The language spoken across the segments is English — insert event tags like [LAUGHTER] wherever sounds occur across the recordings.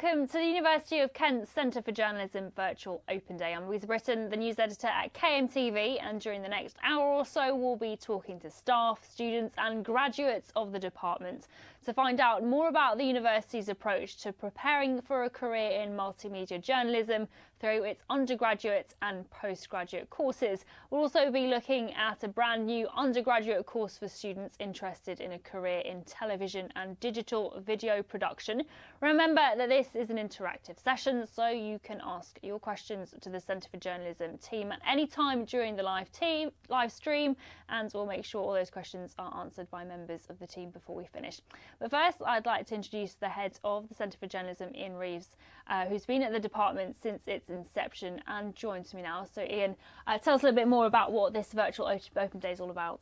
welcome to the University of Kent Centre for Journalism Virtual Open Day. I'm Louisa Britton, the news editor at KMTV, and during the next hour or so, we'll be talking to staff, students, and graduates of the department to find out more about the university's approach to preparing for a career in multimedia journalism through its undergraduate and postgraduate courses. We'll also be looking at a brand new undergraduate course for students interested in a career in television and digital video production. Remember that this is an interactive session, so you can ask your questions to the Centre for Journalism team at any time during the live team live stream, and we'll make sure all those questions are answered by members of the team before we finish. But first, I'd like to introduce the head of the Centre for Journalism, Ian Reeves, uh, who's been at the department since its inception and joins me now. So, Ian, uh, tell us a little bit more about what this virtual Open Day is all about.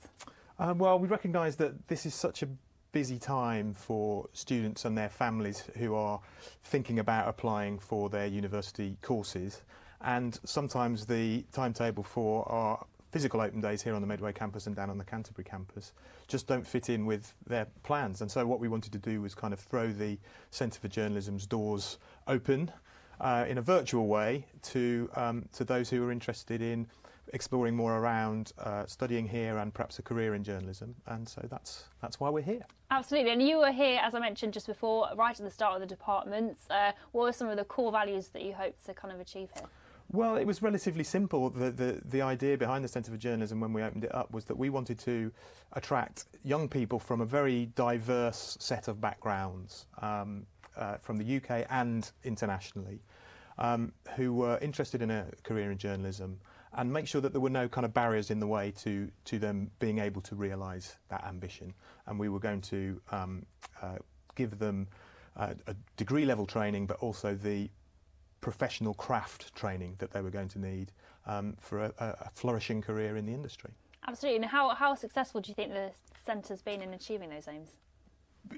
Um, well, we recognise that this is such a busy time for students and their families who are thinking about applying for their university courses. And sometimes the timetable for our physical open days here on the Medway campus and down on the Canterbury campus just don't fit in with their plans. And so what we wanted to do was kind of throw the Centre for Journalism's doors open uh, in a virtual way to, um, to those who are interested in exploring more around uh, studying here and perhaps a career in journalism. And so that's, that's why we're here. Absolutely. And you were here, as I mentioned just before, right at the start of the departments. Uh, what were some of the core values that you hoped to kind of achieve here? Well, it was relatively simple. The, the, the idea behind the Centre for Journalism when we opened it up was that we wanted to attract young people from a very diverse set of backgrounds um, uh, from the UK and internationally um, who were interested in a career in journalism and make sure that there were no kind of barriers in the way to, to them being able to realise that ambition. And we were going to um, uh, give them uh, a degree level training but also the professional craft training that they were going to need um, for a, a, flourishing career in the industry. Absolutely. And how, how successful do you think the centre's been in achieving those aims?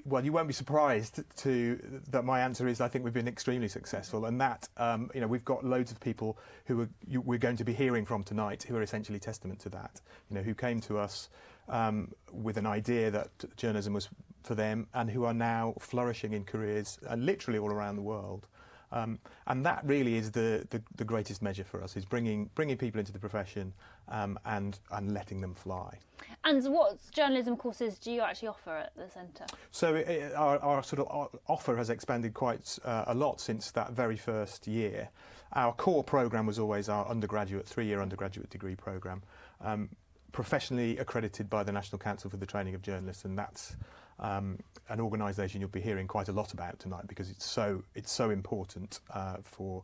Well, you won't be surprised to that my answer is I think we've been extremely successful, and that um, you know we've got loads of people who are, you, we're going to be hearing from tonight who are essentially testament to that. You know, who came to us um, with an idea that journalism was for them, and who are now flourishing in careers uh, literally all around the world. Um, and that really is the, the, the, greatest measure for us, is bringing, bringing people into the profession um, and, and letting them fly. And what journalism courses do you actually offer at the centre? So it, our, our, sort of offer has expanded quite uh, a lot since that very first year. Our core programme was always our undergraduate, three-year undergraduate degree programme, um, professionally accredited by the National Council for the Training of Journalists, and that's um, an organisation you'll be hearing quite a lot about tonight because it's so it's so important uh, for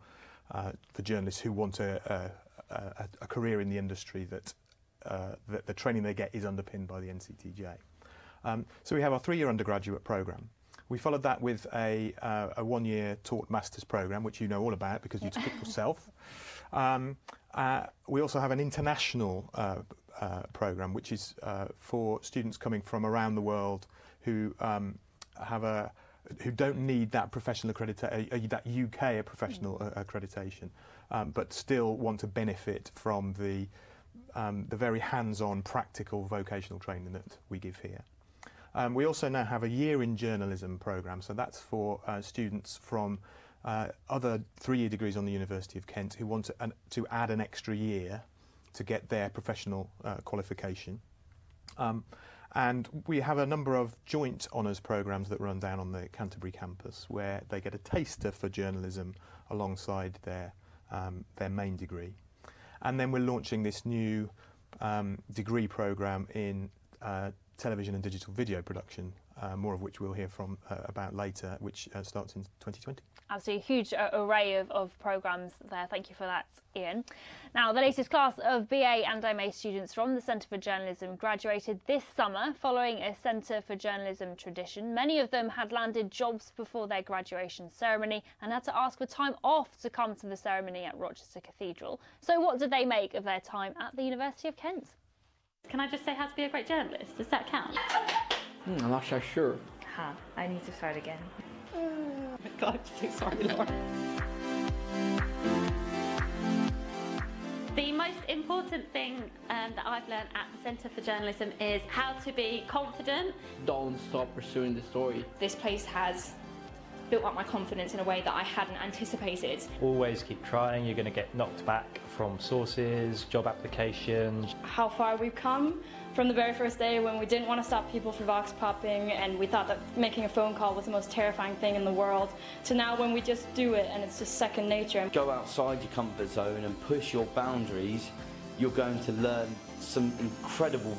uh, for journalists who want a, a, a career in the industry that, uh, that the training they get is underpinned by the NCTJ. Um, so we have our three-year undergraduate programme. We followed that with a, uh, a one-year taught master's programme, which you know all about because you took it [LAUGHS] yourself. Um, uh, we also have an international uh, uh, programme, which is uh, for students coming from around the world who um, have a who don't need that professional accreditation, uh, that UK professional mm. accreditation, um, but still want to benefit from the um, the very hands-on, practical vocational training that we give here. Um, we also now have a year in journalism program, so that's for uh, students from uh, other three-year degrees on the University of Kent who want to, uh, to add an extra year to get their professional uh, qualification. Um, and we have a number of joint honours programmes that run down on the Canterbury campus where they get a taster for journalism alongside their, um, their main degree. And then we're launching this new um, degree programme in uh, television and digital video production, uh, more of which we'll hear from uh, about later, which uh, starts in 2020 absolutely huge uh, array of, of programmes there. Thank you for that, Ian. Now, the latest class of BA and MA students from the Centre for Journalism graduated this summer following a Centre for Journalism tradition. Many of them had landed jobs before their graduation ceremony and had to ask for time off to come to the ceremony at Rochester Cathedral. So, what did they make of their time at the University of Kent? Can I just say how to be a great journalist? Does that count? Mm, I'm not so sure. Ha, I need to start again. Oh my god, I'm so sorry, Laura. The most important thing um, that I've learned at the Centre for Journalism is how to be confident. Don't stop pursuing the story. This place has built up my confidence in a way that I hadn't anticipated. Always keep trying, you're going to get knocked back from sources, job applications. How far we've come from the very first day when we didn't want to stop people from vox popping and we thought that making a phone call was the most terrifying thing in the world to now when we just do it and it's just second nature. Go outside your comfort zone and push your boundaries. You're going to learn some incredible,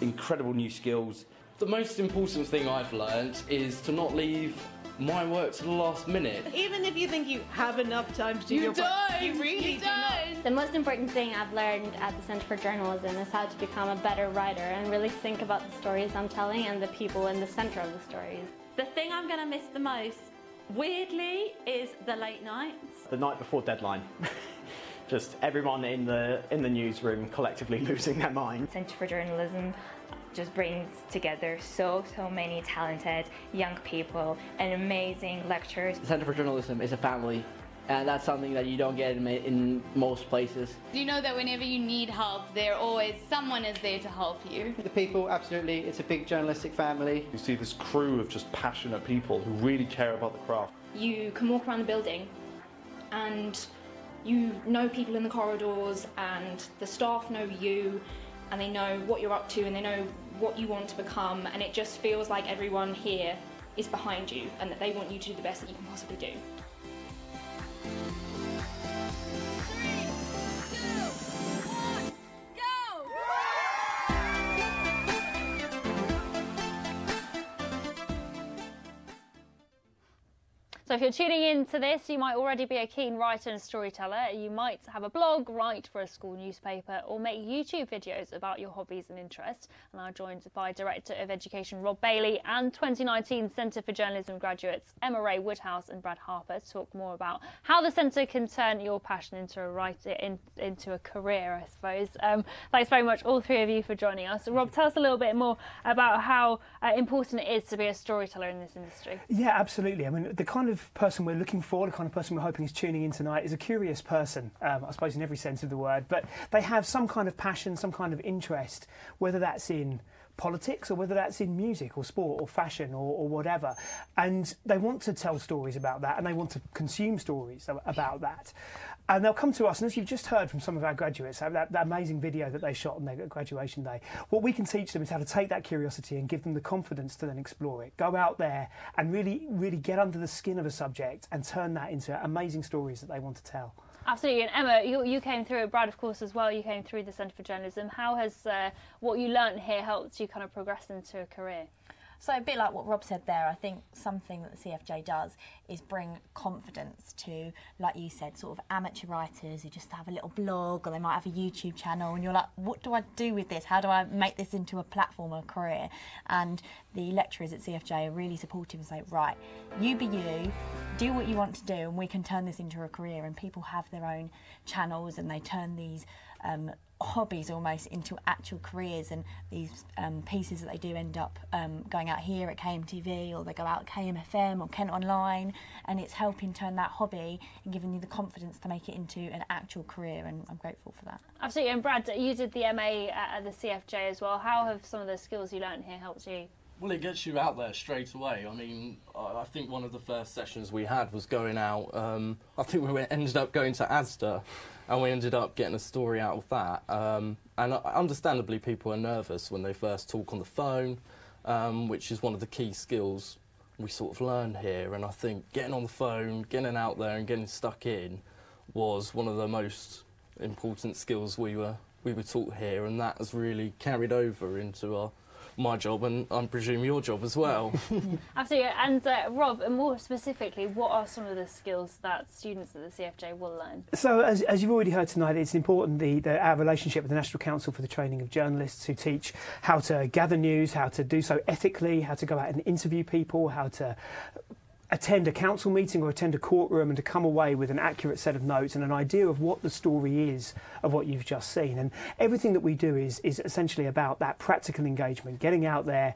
incredible new skills. The most important thing I've learned is to not leave my work to the last minute. Even if you think you have enough time to do you your don't. work, you really you do not. The most important thing I've learned at the Centre for Journalism is how to become a better writer and really think about the stories I'm telling and the people in the centre of the stories. The thing I'm going to miss the most, weirdly, is the late nights. The night before deadline. [LAUGHS] Just everyone in the in the newsroom collectively [LAUGHS] losing their mind. Centre for Journalism just brings together so, so many talented young people and amazing lecturers. The Centre for Journalism is a family, and that's something that you don't get in, in most places. You know that whenever you need help, there always someone is there to help you. The people, absolutely, it's a big journalistic family. You see this crew of just passionate people who really care about the craft. You can walk around the building and you know people in the corridors and the staff know you and they know what you're up to and they know what you want to become and it just feels like everyone here is behind you and that they want you to do the best that you can possibly do. So if you're tuning in to this, you might already be a keen writer and storyteller. You might have a blog, write for a school newspaper, or make YouTube videos about your hobbies and interests. And I'm joined by Director of Education Rob Bailey and 2019 Centre for Journalism graduates Emma Ray Woodhouse and Brad Harper to talk more about how the centre can turn your passion into a writer in, into a career, I suppose. Um, thanks very much, all three of you, for joining us. Rob, tell us a little bit more about how uh, important it is to be a storyteller in this industry. Yeah, absolutely. I mean, the kind of person we're looking for, the kind of person we're hoping is tuning in tonight, is a curious person, um, I suppose, in every sense of the word. But they have some kind of passion, some kind of interest, whether that's in politics or whether that's in music or sport or fashion or, or, whatever. And they want to tell stories about that and they want to consume stories about that. And they'll come to us, and as you've just heard from some of our graduates, that, that amazing video that they shot on their graduation day, what we can teach them is how to take that curiosity and give them the confidence to then explore it. Go out there and really, really get under the skin of a subject and turn that into amazing stories that they want to tell. Absolutely, and Emma, you, you came through it, Brad, of course, as well. You came through the Centre for Journalism. How has uh, what you learnt here helped you kind of progress into a career? So a bit like what Rob said there, I think something that the CFJ does is bring confidence to, like you said, sort of amateur writers who just have a little blog or they might have a YouTube channel and you're like, what do I do with this? How do I make this into a platform or a career? And the lecturers at CFJ are really supportive and say, right, you be you, do what you want to do and we can turn this into a career and people have their own channels and they turn these um, hobbies almost into actual careers and these um, pieces that they do end up um, going out here at KMTV or they go out at KMFM or Kent Online and it's helping turn that hobby and giving you the confidence to make it into an actual career and I'm grateful for that. Absolutely and Brad you did the MA at the CFJ as well how have some of the skills you learned here helped you? Well, it gets you out there straight away. I mean, I think one of the first sessions we had was going out. Um, I think we ended up going to Asda, and we ended up getting a story out of that. Um, and understandably, people are nervous when they first talk on the phone, um, which is one of the key skills we sort of learn here. And I think getting on the phone, getting out there, and getting stuck in was one of the most important skills we were we were taught here, and that has really carried over into our my job and I presume your job as well. [LAUGHS] [LAUGHS] Absolutely. And uh, Rob, and more specifically, what are some of the skills that students at the CFJ will learn? So, as, as you've already heard tonight, it's important the, the, our relationship with the National Council for the Training of Journalists who teach how to gather news, how to do so ethically, how to go out and interview people, how to attend a council meeting or attend a courtroom and to come away with an accurate set of notes and an idea of what the story is of what you've just seen. And everything that we do is, is essentially about that practical engagement, getting out there,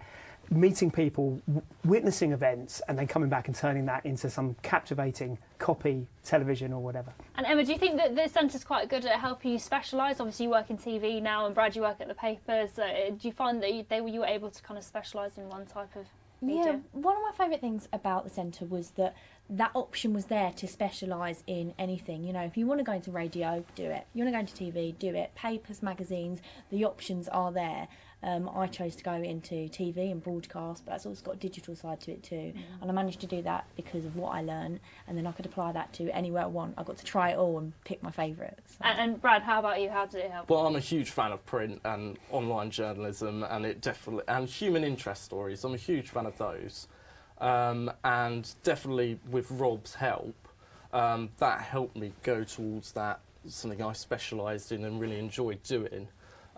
meeting people, witnessing events, and then coming back and turning that into some captivating copy, television, or whatever. And Emma, do you think that the centre's quite good at helping you specialise? Obviously, you work in TV now, and Brad, you work at the papers. Uh, do you find that you, they, you were able to kind of specialise in one type of Yeah, one of my favourite things about the centre was that that option was there to specialise in anything. You know, if you want to go into radio, do it. You want to go into TV, do it. Papers, magazines, the options are there. Um, I chose to go into TV and broadcast, but that's also got a digital side to it too. Mm. And I managed to do that because of what I learned, and then I could apply that to anywhere I want. I got to try it all and pick my favourites. And, and Brad, how about you? How did it help? Well, I'm a huge fan of print and online journalism, and it definitely and human interest stories. I'm a huge fan of those, um, and definitely with Rob's help, um, that helped me go towards that something I specialised in and really enjoyed doing.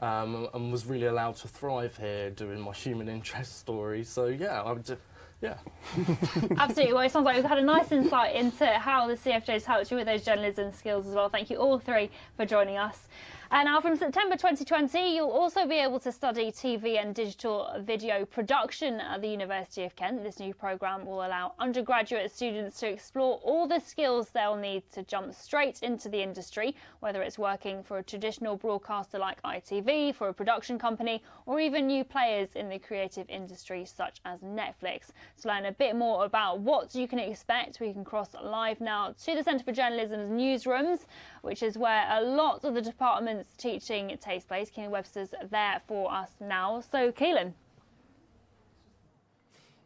Um, and was really allowed to thrive here doing my human interest stories. So yeah, I would, ju- yeah. [LAUGHS] Absolutely. Well, it sounds like we've had a nice insight into how the CFJ's helped you with those journalism skills as well. Thank you all three for joining us. And now from September 2020, you'll also be able to study TV and digital video production at the University of Kent. This new programme will allow undergraduate students to explore all the skills they'll need to jump straight into the industry, whether it's working for a traditional broadcaster like ITV, for a production company, or even new players in the creative industry such as Netflix. To learn a bit more about what you can expect, we can cross live now to the Centre for Journalism's newsrooms, which is where a lot of the department's teaching takes place. Keelan Webster's there for us now. So, Keelan.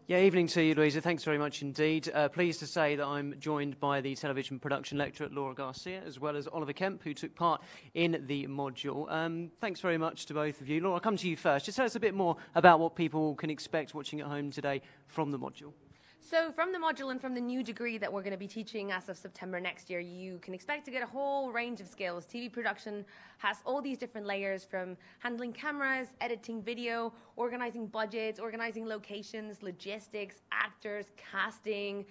Yeah, evening to you, Louisa. Thanks very much indeed. Uh, pleased to say that I'm joined by the television production lecturer, Laura Garcia, as well as Oliver Kemp, who took part in the module. Um, thanks very much to both of you. Laura, I'll come to you first. Just tell us a bit more about what people can expect watching at home today from the module. So, from the module and from the new degree that we're going to be teaching as of September next year, you can expect to get a whole range of skills. TV production has all these different layers from handling cameras, editing video, organizing budgets, organizing locations, logistics, actors, casting.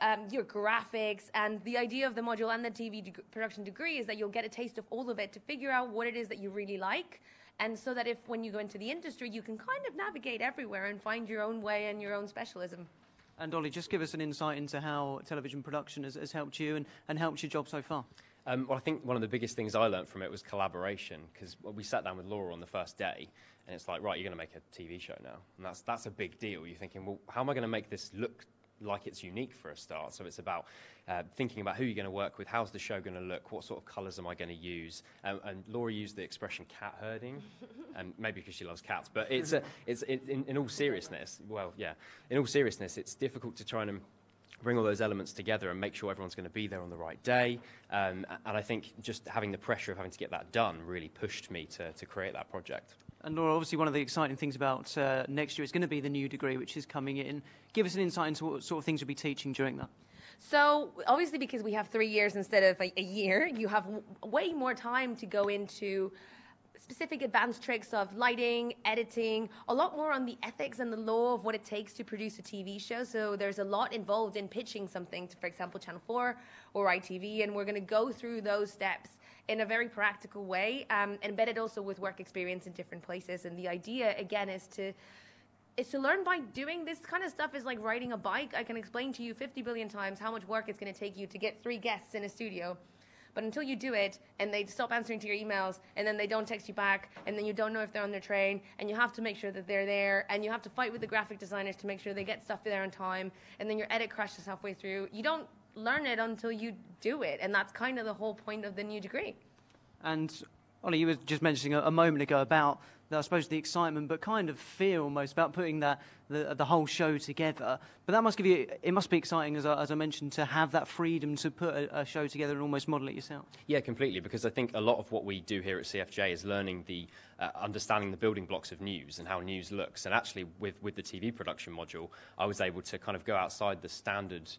Um, your graphics and the idea of the module and the TV deg- production degree is that you'll get a taste of all of it to figure out what it is that you really like and so that if when you go into the industry you can kind of navigate everywhere and find your own way and your own specialism And Ollie, just give us an insight into how television production has, has helped you and, and helped your job so far. Um, well, I think one of the biggest things I learned from it was collaboration because we sat down with Laura on the first day, and it's like, right, you're going to make a TV show now, and that's that's a big deal. You're thinking, well, how am I going to make this look like it's unique for a start? So it's about uh, thinking about who you're going to work with, how's the show going to look, what sort of colours am I going to use, um, and Laura used the expression cat herding, [LAUGHS] and maybe because she loves cats, but it's a, it's it, in, in all seriousness, well, yeah, in all seriousness, it's difficult to try and bring all those elements together and make sure everyone's going to be there on the right day. Um, and I think just having the pressure of having to get that done really pushed me to, to create that project. And Laura, obviously, one of the exciting things about uh, next year is going to be the new degree, which is coming in. Give us an insight into what sort of things you'll be teaching during that. So obviously, because we have three years instead of a, a year, you have way more time to go into specific advanced tricks of lighting, editing, a lot more on the ethics and the law of what it takes to produce a TV show. So there's a lot involved in pitching something to, for example, Channel 4 or ITV, and we're going to go through those steps in a very practical way, um, embedded also with work experience in different places. And the idea, again, is to is to learn by doing this kind of stuff is like riding a bike. I can explain to you 50 billion times how much work it's going to take you to get three guests in a studio. But until you do it and they stop answering to your emails and then they don't text you back and then you don't know if they're on their train and you have to make sure that they're there and you have to fight with the graphic designers to make sure they get stuff there on time and then your edit crashes halfway through. You don't learn it until you do it. And that's kind of the whole point of the new degree. And Ollie, you were just mentioning a, a moment ago about, the, I suppose, the excitement, but kind of fear almost about putting that the, the whole show together. But that must give you, it must be exciting, as I, as I mentioned, to have that freedom to put a, a show together and almost model it yourself. Yeah, completely. Because I think a lot of what we do here at CFJ is learning the, uh, understanding the building blocks of news and how news looks. And actually, with, with the TV production module, I was able to kind of go outside the standard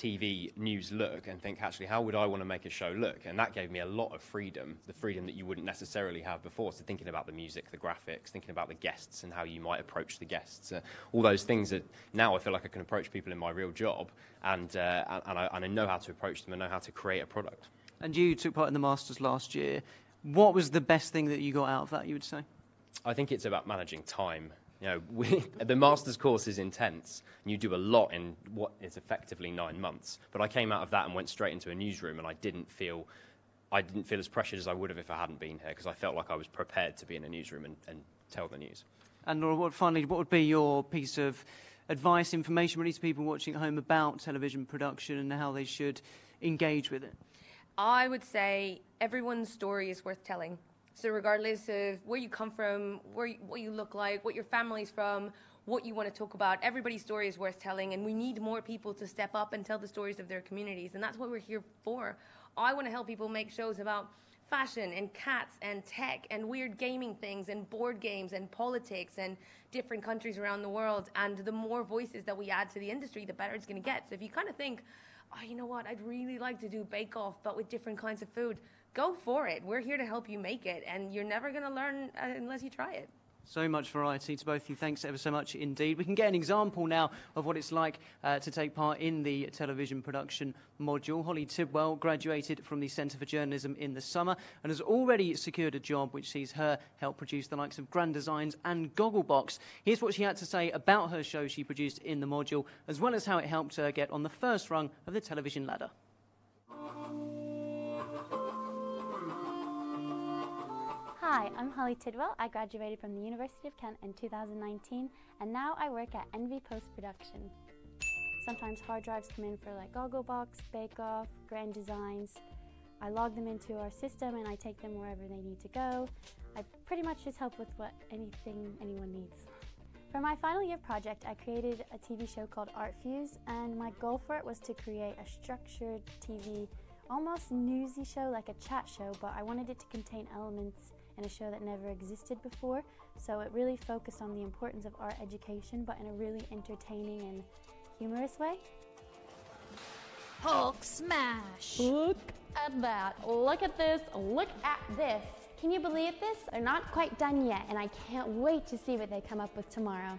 TV news look and think, actually, how would I want to make a show look? And that gave me a lot of freedom, the freedom that you wouldn't necessarily have before. So, thinking about the music, the graphics, thinking about the guests and how you might approach the guests, uh, all those things that now I feel like I can approach people in my real job and, uh, and, I, and I know how to approach them and know how to create a product. And you took part in the Masters last year. What was the best thing that you got out of that, you would say? I think it's about managing time. You know, we, [LAUGHS] the master's course is intense, and you do a lot in what is effectively nine months. But I came out of that and went straight into a newsroom, and I didn't feel, I didn't feel as pressured as I would have if I hadn't been here, because I felt like I was prepared to be in a newsroom and, and tell the news. And Laura, what, finally, what would be your piece of advice, information really to people watching at home about television production and how they should engage with it? I would say everyone's story is worth telling. So regardless of where you come from, where you, what you look like, what your family's from, what you want to talk about, everybody's story is worth telling, and we need more people to step up and tell the stories of their communities, and that's what we're here for. I want to help people make shows about fashion and cats and tech and weird gaming things and board games and politics and different countries around the world. And the more voices that we add to the industry, the better it's going to get. So if you kind of think, oh, you know what, I'd really like to do Bake Off, but with different kinds of food, go for it. We're here to help you make it, and you're never going to learn uh, unless you try it. So much variety to both of you. Thanks ever so much indeed. We can get an example now of what it's like uh, to take part in the television production module. Holly Tidwell graduated from the Centre for Journalism in the summer and has already secured a job which sees her help produce the likes of Grand Designs and Gogglebox. Here's what she had to say about her show she produced in the module, as well as how it helped her get on the first rung of the television ladder. Hi, I'm Holly Tidwell. I graduated from the University of Kent in 2019 and now I work at Envy Post Production. Sometimes hard drives come in for like Gogglebox, Bake Off, Grand Designs. I log them into our system and I take them wherever they need to go. I pretty much just help with what anything anyone needs. For my final year project, I created a TV show called Art Fuse, and my goal for it was to create a structured TV, almost newsy show like a chat show, but I wanted it to contain elements in a show that never existed before. So it really focused on the importance of art education, but in a really entertaining and humorous way. Hulk smash! Look at that. Look at this. Look at this. Can you believe this? They're not quite done yet, and I can't wait to see what they come up with tomorrow.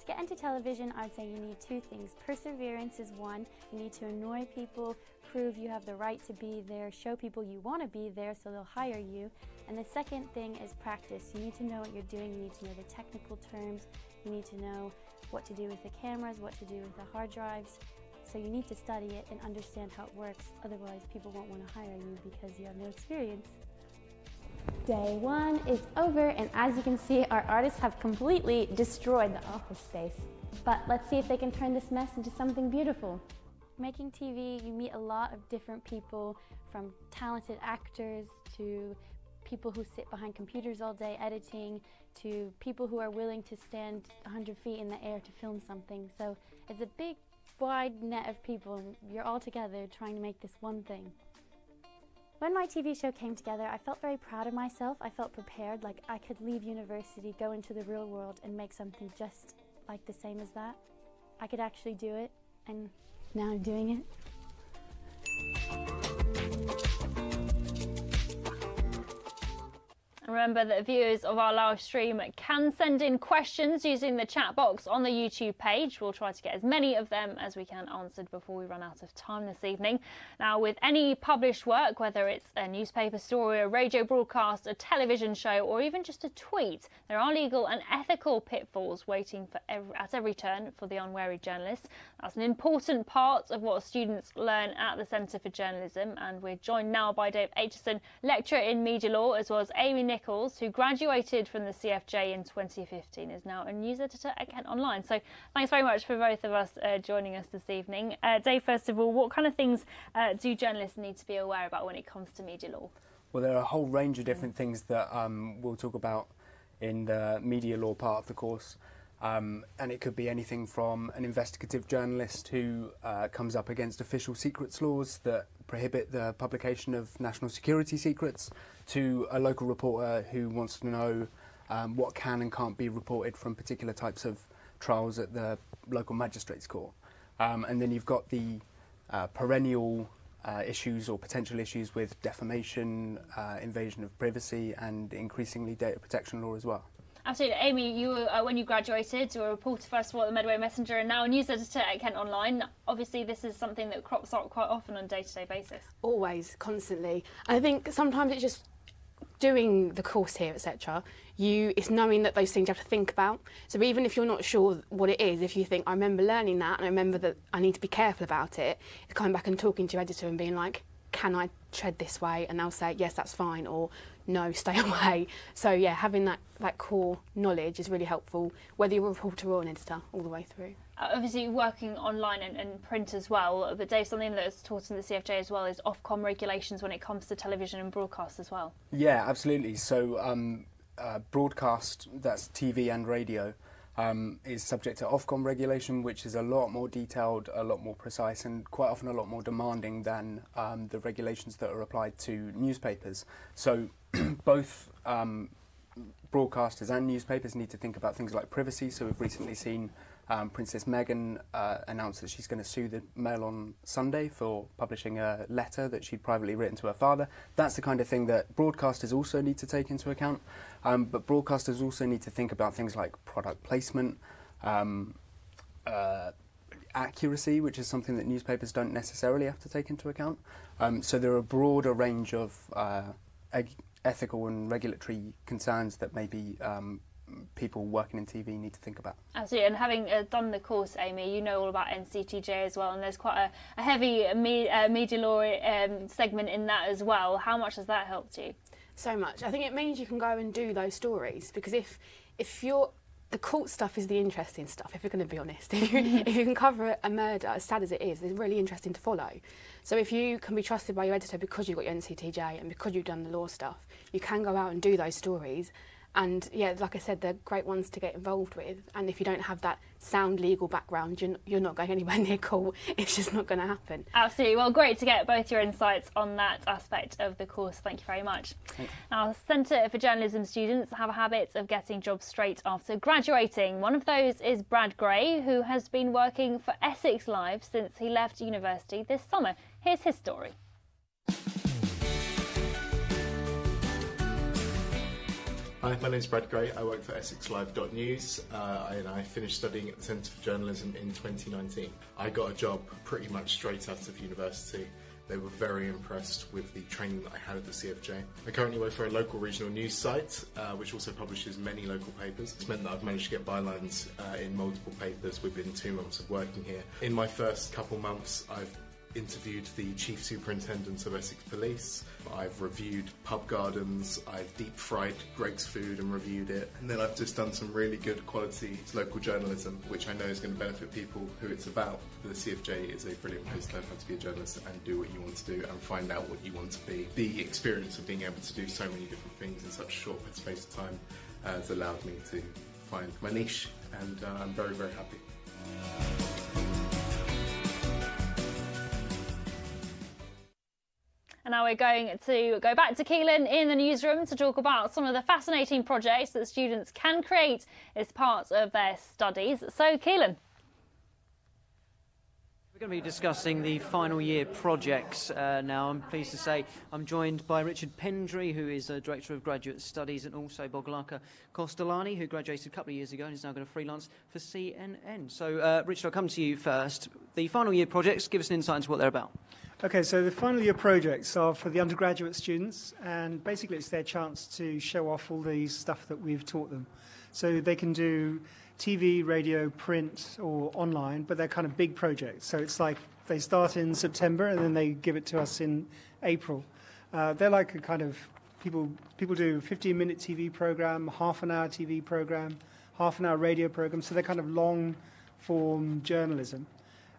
To get into television, I'd say you need two things. Perseverance is one. You need to annoy people, prove you have the right to be there, show people you want to be there so they'll hire you. And the second thing is practice. You need to know what you're doing, you need to know the technical terms, you need to know what to do with the cameras, what to do with the hard drives. So you need to study it and understand how it works, otherwise people won't want to hire you because you have no experience. Day one is over, and as you can see, our artists have completely destroyed the office space. But let's see if they can turn this mess into something beautiful. Making TV, you meet a lot of different people, from talented actors to people who sit behind computers all day editing to people who are willing to stand 100 feet in the air to film something. So it's a big, wide net of people, and you're all together trying to make this one thing. When my TV show came together, I felt very proud of myself. I felt prepared, like I could leave university, go into the real world, and make something just like the same as that. I could actually do it, and now I'm doing it. Remember that viewers of our live stream can send in questions using the chat box on the YouTube page. We'll try to get as many of them as we can answered before we run out of time this evening. Now, with any published work, whether it's a newspaper story, a radio broadcast, a television show, or even just a tweet, there are legal and ethical pitfalls waiting for every, at every turn for the unwary journalist. That's an important part of what students learn at the Centre for Journalism, and we're joined now by Dave Aitchison, lecturer in media law, as well as Amy Nichols, who graduated from the CFJ in 2015, is now a news editor at Kent Online. So thanks very much for both of us uh, joining us this evening. Uh, Dave, first of all, what kind of things uh, do journalists need to be aware about when it comes to media law? Well, there are a whole range of different things that um, we'll talk about in the media law part of the course. Um, and it could be anything from an investigative journalist who uh, comes up against official secrets laws that prohibit the publication of national security secrets to a local reporter who wants to know um, what can and can't be reported from particular types of trials at the local magistrates court. Um, and then you've got the uh, perennial uh, issues or potential issues with defamation, uh, invasion of privacy, and increasingly data protection law as well. Absolutely. Amy, you were, uh, when you graduated, you were a reporter first of all at the Medway Messenger and now a news editor at Kent Online. Obviously, this is something that crops up quite often on a day to day basis. Always, constantly. I think sometimes it's just doing the course here, etc. You, it's knowing that those things you have to think about. So even if you're not sure what it is, if you think I remember learning that and I remember that I need to be careful about it, it's coming back and talking to your editor and being like, can I tread this way? And they'll say yes, that's fine, or no, [LAUGHS] stay away. So yeah, having that, that core knowledge is really helpful, whether you're a reporter or an editor, all the way through. Obviously, working online and, and print as well, but Dave, something that's taught in the CFJ as well is Ofcom regulations when it comes to television and broadcast as well. Yeah, absolutely. So, um, uh, broadcast, that's TV and radio, um, is subject to Ofcom regulation, which is a lot more detailed, a lot more precise, and quite often a lot more demanding than um, the regulations that are applied to newspapers. So, [CLEARS THROAT] both um, broadcasters and newspapers need to think about things like privacy. So, we've recently seen um, Princess Meghan uh, announced that she's going to sue the Mail on Sunday for publishing a letter that she'd privately written to her father. That's the kind of thing that broadcasters also need to take into account. Um, but broadcasters also need to think about things like product placement, um, uh, accuracy, which is something that newspapers don't necessarily have to take into account. Um, so there are a broader range of uh, ethical and regulatory concerns that maybe um, people working in TV need to think about. Absolutely, and having uh, done the course, Amy, you know all about NCTJ as well, and there's quite a, a heavy me, uh, media law um, segment in that as well. How much has that helped you? so much. I think it means you can go and do those stories because if if you're the court stuff is the interesting stuff. If we're going to be honest, [LAUGHS] if you, if you can cover a murder as sad as it is, it's really interesting to follow. So if you can be trusted by your editor because you've got your NCTJ and because you've done the law stuff, you can go out and do those stories. And yeah, like I said, they're great ones to get involved with. And if you don't have that sound legal background, you're, you're not going anywhere [LAUGHS] near court. It's just not going to happen. Absolutely. Well, great to get both your insights on that aspect of the course. Thank you very much. Now, Centre for Journalism students have a habit of getting jobs straight after graduating. One of those is Brad Gray, who has been working for Essex Live since he left university this summer. Here's his story. Hi, my name is Brad Gray. I work for EssexLive.news uh, and I finished studying at the Centre for Journalism in 2019. I got a job pretty much straight out of university. They were very impressed with the training that I had at the CFJ. I currently work for a local regional news site, uh, which also publishes many local papers. It's meant that I've managed to get bylines uh, in multiple papers within two months of working here. In my first couple months, I've interviewed the Chief Superintendent of Essex Police. I've reviewed pub gardens, I've deep fried Greggs food and reviewed it. And then I've just done some really good quality local journalism, which I know is going to benefit people who it's about. The CFJ is a brilliant place to learn how to be a journalist and do what you want to do and find out what you want to be. The experience of being able to do so many different things in such a short space of time has allowed me to find my niche and uh, I'm very, very happy. And now we're going to go back to Keelan in the newsroom to talk about some of the fascinating projects that students can create as part of their studies. So, Keelan. We're going to be discussing the final year projects uh, now. I'm pleased to say I'm joined by Richard Pendry, who is a Director of Graduate Studies, and also Boglarka Kosztolanyi, who graduated a couple of years ago and is now going to freelance for CNN. So, uh, Richard, I'll come to you first. The final year projects, give us an insight into what they're about. Okay, so the final year projects are for the undergraduate students, and basically it's their chance to show off all the stuff that we've taught them. So they can do TV, radio, print, or online, but they're kind of big projects. So it's like they start in September and then they give it to us in April. Uh, they're like a kind of people. People do 15 minute TV program, half an hour TV program, half an hour radio program. So they're kind of long form journalism.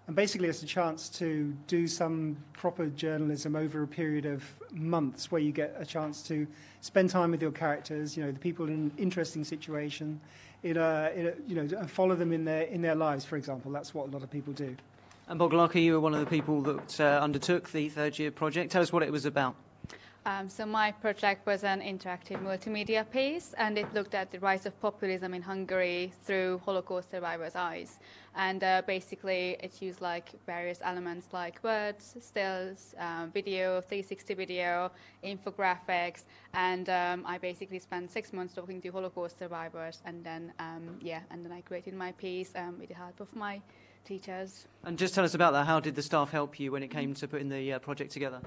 And basically, it's a chance to do some proper journalism over a period of months where you get a chance to spend time with your characters, you know, the people in interesting situation, in in you know, follow them in their, in their lives, for example. That's what a lot of people do. And Boglarka, you were one of the people that uh, undertook the third year project. Tell us what it was about. Um, so my project was an interactive multimedia piece, and it looked at the rise of populism in Hungary through Holocaust survivors' eyes. And uh, basically, it used like various elements like words, stills, um, video, 360 video, infographics, and um, I basically spent six months talking to Holocaust survivors, and then um, yeah, and then I created my piece um, with the help of my teachers. And just tell us about that. How did the staff help you when it came to putting the uh, project together?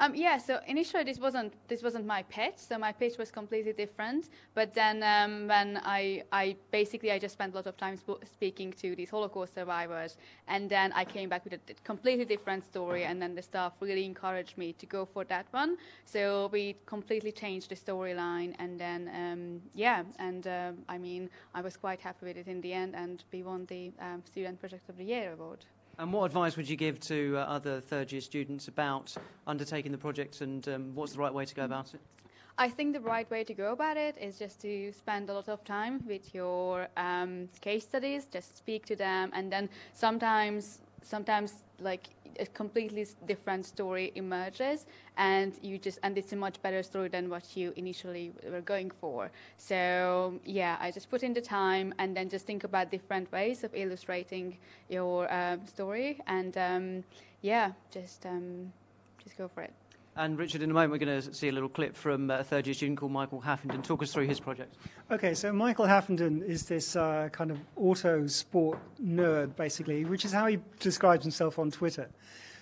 Um, yeah, so initially this wasn't this wasn't my pitch, so my pitch was completely different. But then um, when I I basically I just spent a lot of time sp- speaking to these Holocaust survivors, and then I came back with a completely different story, and then the staff really encouraged me to go for that one. So we completely changed the storyline, and then um, yeah, and um, I mean I was quite happy with it in the end, and we won the um, Student Project of the Year award. And what advice would you give to uh, other third year students about undertaking the project and um, what's the right way to go about it? I think the right way to go about it is just to spend a lot of time with your um, case studies, just speak to them, and then sometimes, sometimes like a completely different story emerges, and you just and it's a much better story than what you initially were going for. So yeah, I just put in the time, and then just think about different ways of illustrating your um, story, and um, yeah, just um, just go for it. And Richard, in a moment, we're going to see a little clip from a third year student called Michael Haffenden. Talk us through his project. Okay, so Michael Haffenden is this uh, kind of auto sport nerd, basically, which is how he describes himself on Twitter.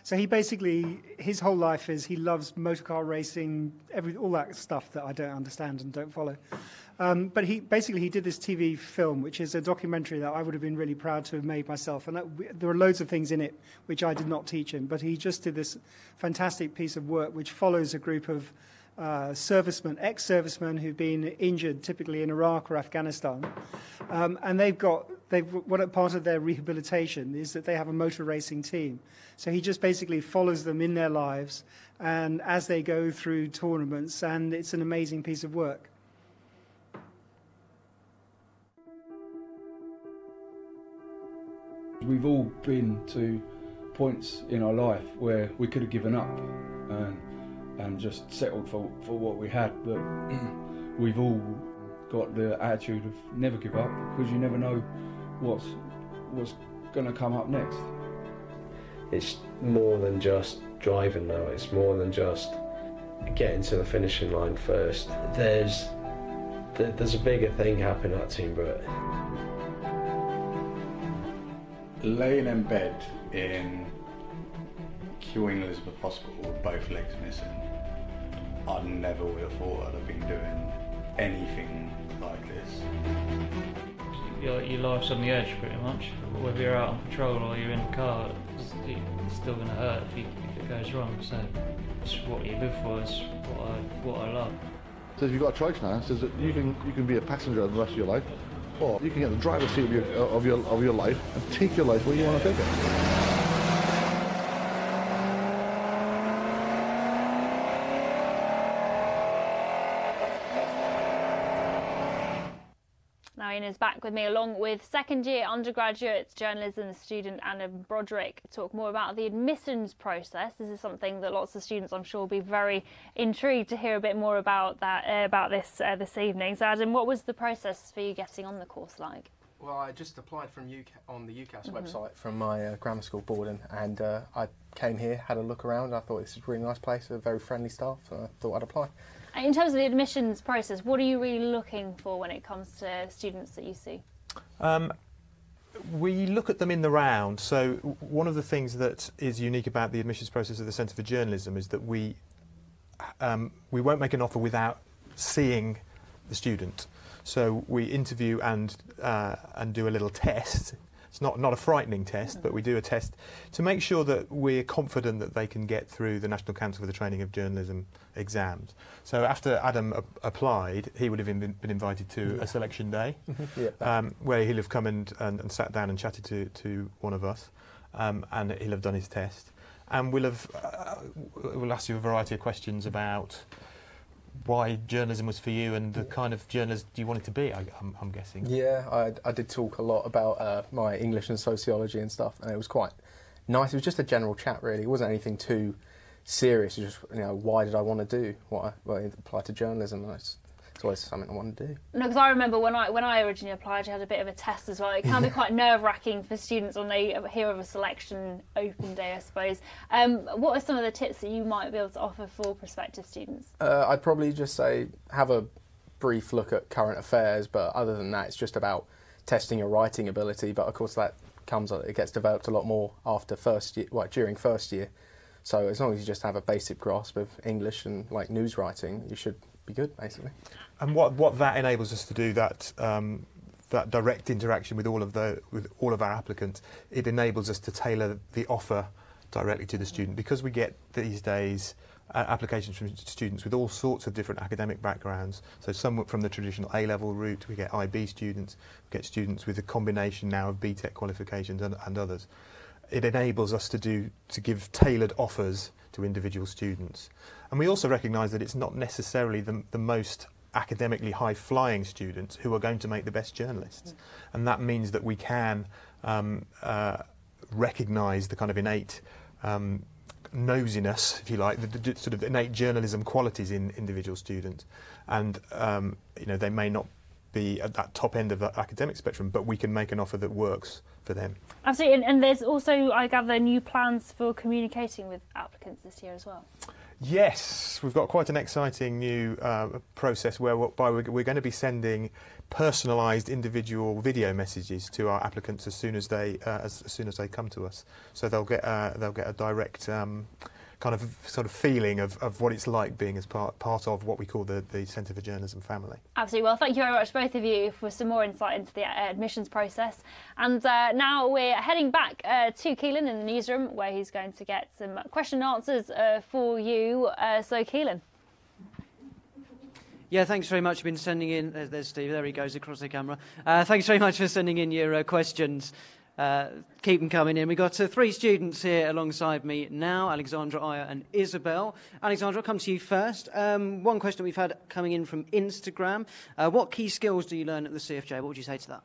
So he basically, his whole life is he loves motorcar racing, every, all that stuff that I don't understand and don't follow. Um, but he basically he did this TV film, which is a documentary that I would have been really proud to have made myself. And that, there are loads of things in it which I did not teach him, but he just did this fantastic piece of work which follows a group of uh, servicemen, ex-servicemen who've been injured, typically in Iraq or Afghanistan, um, and they've got they've what part of their rehabilitation is that they have a motor racing team. So he just basically follows them in their lives and as they go through tournaments, and it's an amazing piece of work. We've all been to points in our life where we could have given up and, and just settled for, for what we had, but [CLEARS THROAT] we've all got the attitude of never give up because you never know what's, what's going to come up next. It's more than just driving now, it's more than just getting to the finishing line first. There's, there's a bigger thing happening at Team BRIT laying in bed in Queen Elizabeth Hospital with both legs missing, I never would have thought I'd have been doing anything like this. Your, your life's on the edge pretty much. Whether you're out on patrol or you're in the car, it's, it's still going to hurt if, you, if it goes wrong. So it's what you live for, it's what I, what I love. Says you've got a choice now. Says that you can you can be a passenger the rest of your life, or you can get the driver's seat of your, of your, of your life and take your life where you want to take it. Now Ian is back with me along with second year undergraduate journalism student Adam Broderick to talk more about the admissions process. This is something that lots of students I'm sure will be very intrigued to hear a bit more about that uh, about this uh, this evening. So Adam, what was the process for you getting on the course like? Well, I just applied from UK, on the UCAS Mhm. website from my uh, grammar school boarding, and uh, I came here, had a look around. I thought this is a really nice place, a very friendly staff, so I thought I'd apply. In terms of the admissions process, what are you really looking for when it comes to students that you see? Um, we look at them in the round. So one of the things that is unique about the admissions process at the Centre for Journalism is that we um, we won't make an offer without seeing the student. So we interview and uh, and do a little [LAUGHS] test. It's not not a frightening test, but we do a test to make sure that we're confident that they can get through the National Council for the Training of Journalism exams. So after Adam a- applied, he would have been, been invited to a selection day. [LAUGHS] Yeah. um, where he'll have come and, and, and sat down and chatted to, to one of us, um, and he'll have done his test, and we'll have uh, we'll ask you a variety of questions about why journalism was for you and the kind of journalist you wanted to be. I, I'm, I'm guessing. Yeah, I, I did talk a lot about uh, my English and sociology and stuff, and it was quite nice. It was just a general chat, really. It wasn't anything too serious. It was just, you know, why did I want to do what I, well, I applied to journalism? And it's, it's always something I want to do. No, because I remember when I when I originally applied, you had a bit of a test as well. It can be [LAUGHS] quite nerve wracking for students when they hear of a selection open day, I suppose. Um, what are some of the tips that you might be able to offer for prospective students? Uh, I'd probably just say have a brief look at current affairs, but other than that, it's just about testing your writing ability. But of course, that comes, it gets developed a lot more after first year, well, during first year. So as long as you just have a basic grasp of English and like news writing, you should be good, basically. And what, what that enables us to do, that um, that direct interaction with all of the with all of our applicants, it enables us to tailor the offer directly to the student because we get these days uh, applications from students with all sorts of different academic backgrounds. So some from the traditional A-level route, we get IB students, we get students with a combination now of BTEC qualifications and, and others. It enables us to do to give tailored offers to individual students. And we also recognise that it's not necessarily the, the most academically high-flying students who are going to make the best journalists. Mm. And that means that we can um, uh, recognise the kind of innate um, nosiness, if you like, the, the, sort of innate journalism qualities in individual students. And, um, you know, they may not be at that top end of the academic spectrum, but we can make an offer that works for them. Absolutely, and, and there's also, I gather, new plans for communicating with applicants this year as well. Yes, we've got quite an exciting new uh, process whereby we're, going to be sending personalised individual video messages to our applicants as soon as they uh, as, as, soon as they come to us. So they'll get uh, they'll get a direct um, kind of sort of feeling of, of what it's like being as part part of what we call the, the Centre for Journalism family. Absolutely. Well, thank you very much, both of you, for some more insight into the uh, admissions process. And uh, now we're heading back uh, to Keelan in the newsroom, where he's going to get some question and answers uh, for you. Uh, so, Keelan. Yeah, thanks very much. You've been sending in. There's, there's Steve. There he goes across the camera. Uh, thanks very much for sending in your questions. Uh, keep them coming in. We've got uh, three students here alongside me now Alexandra, Aya, and Isabel. Alexandra, I'll come to you first. Um, one question we've had coming in from Instagram uh, What key skills do you learn at the CFJ? What would you say to that?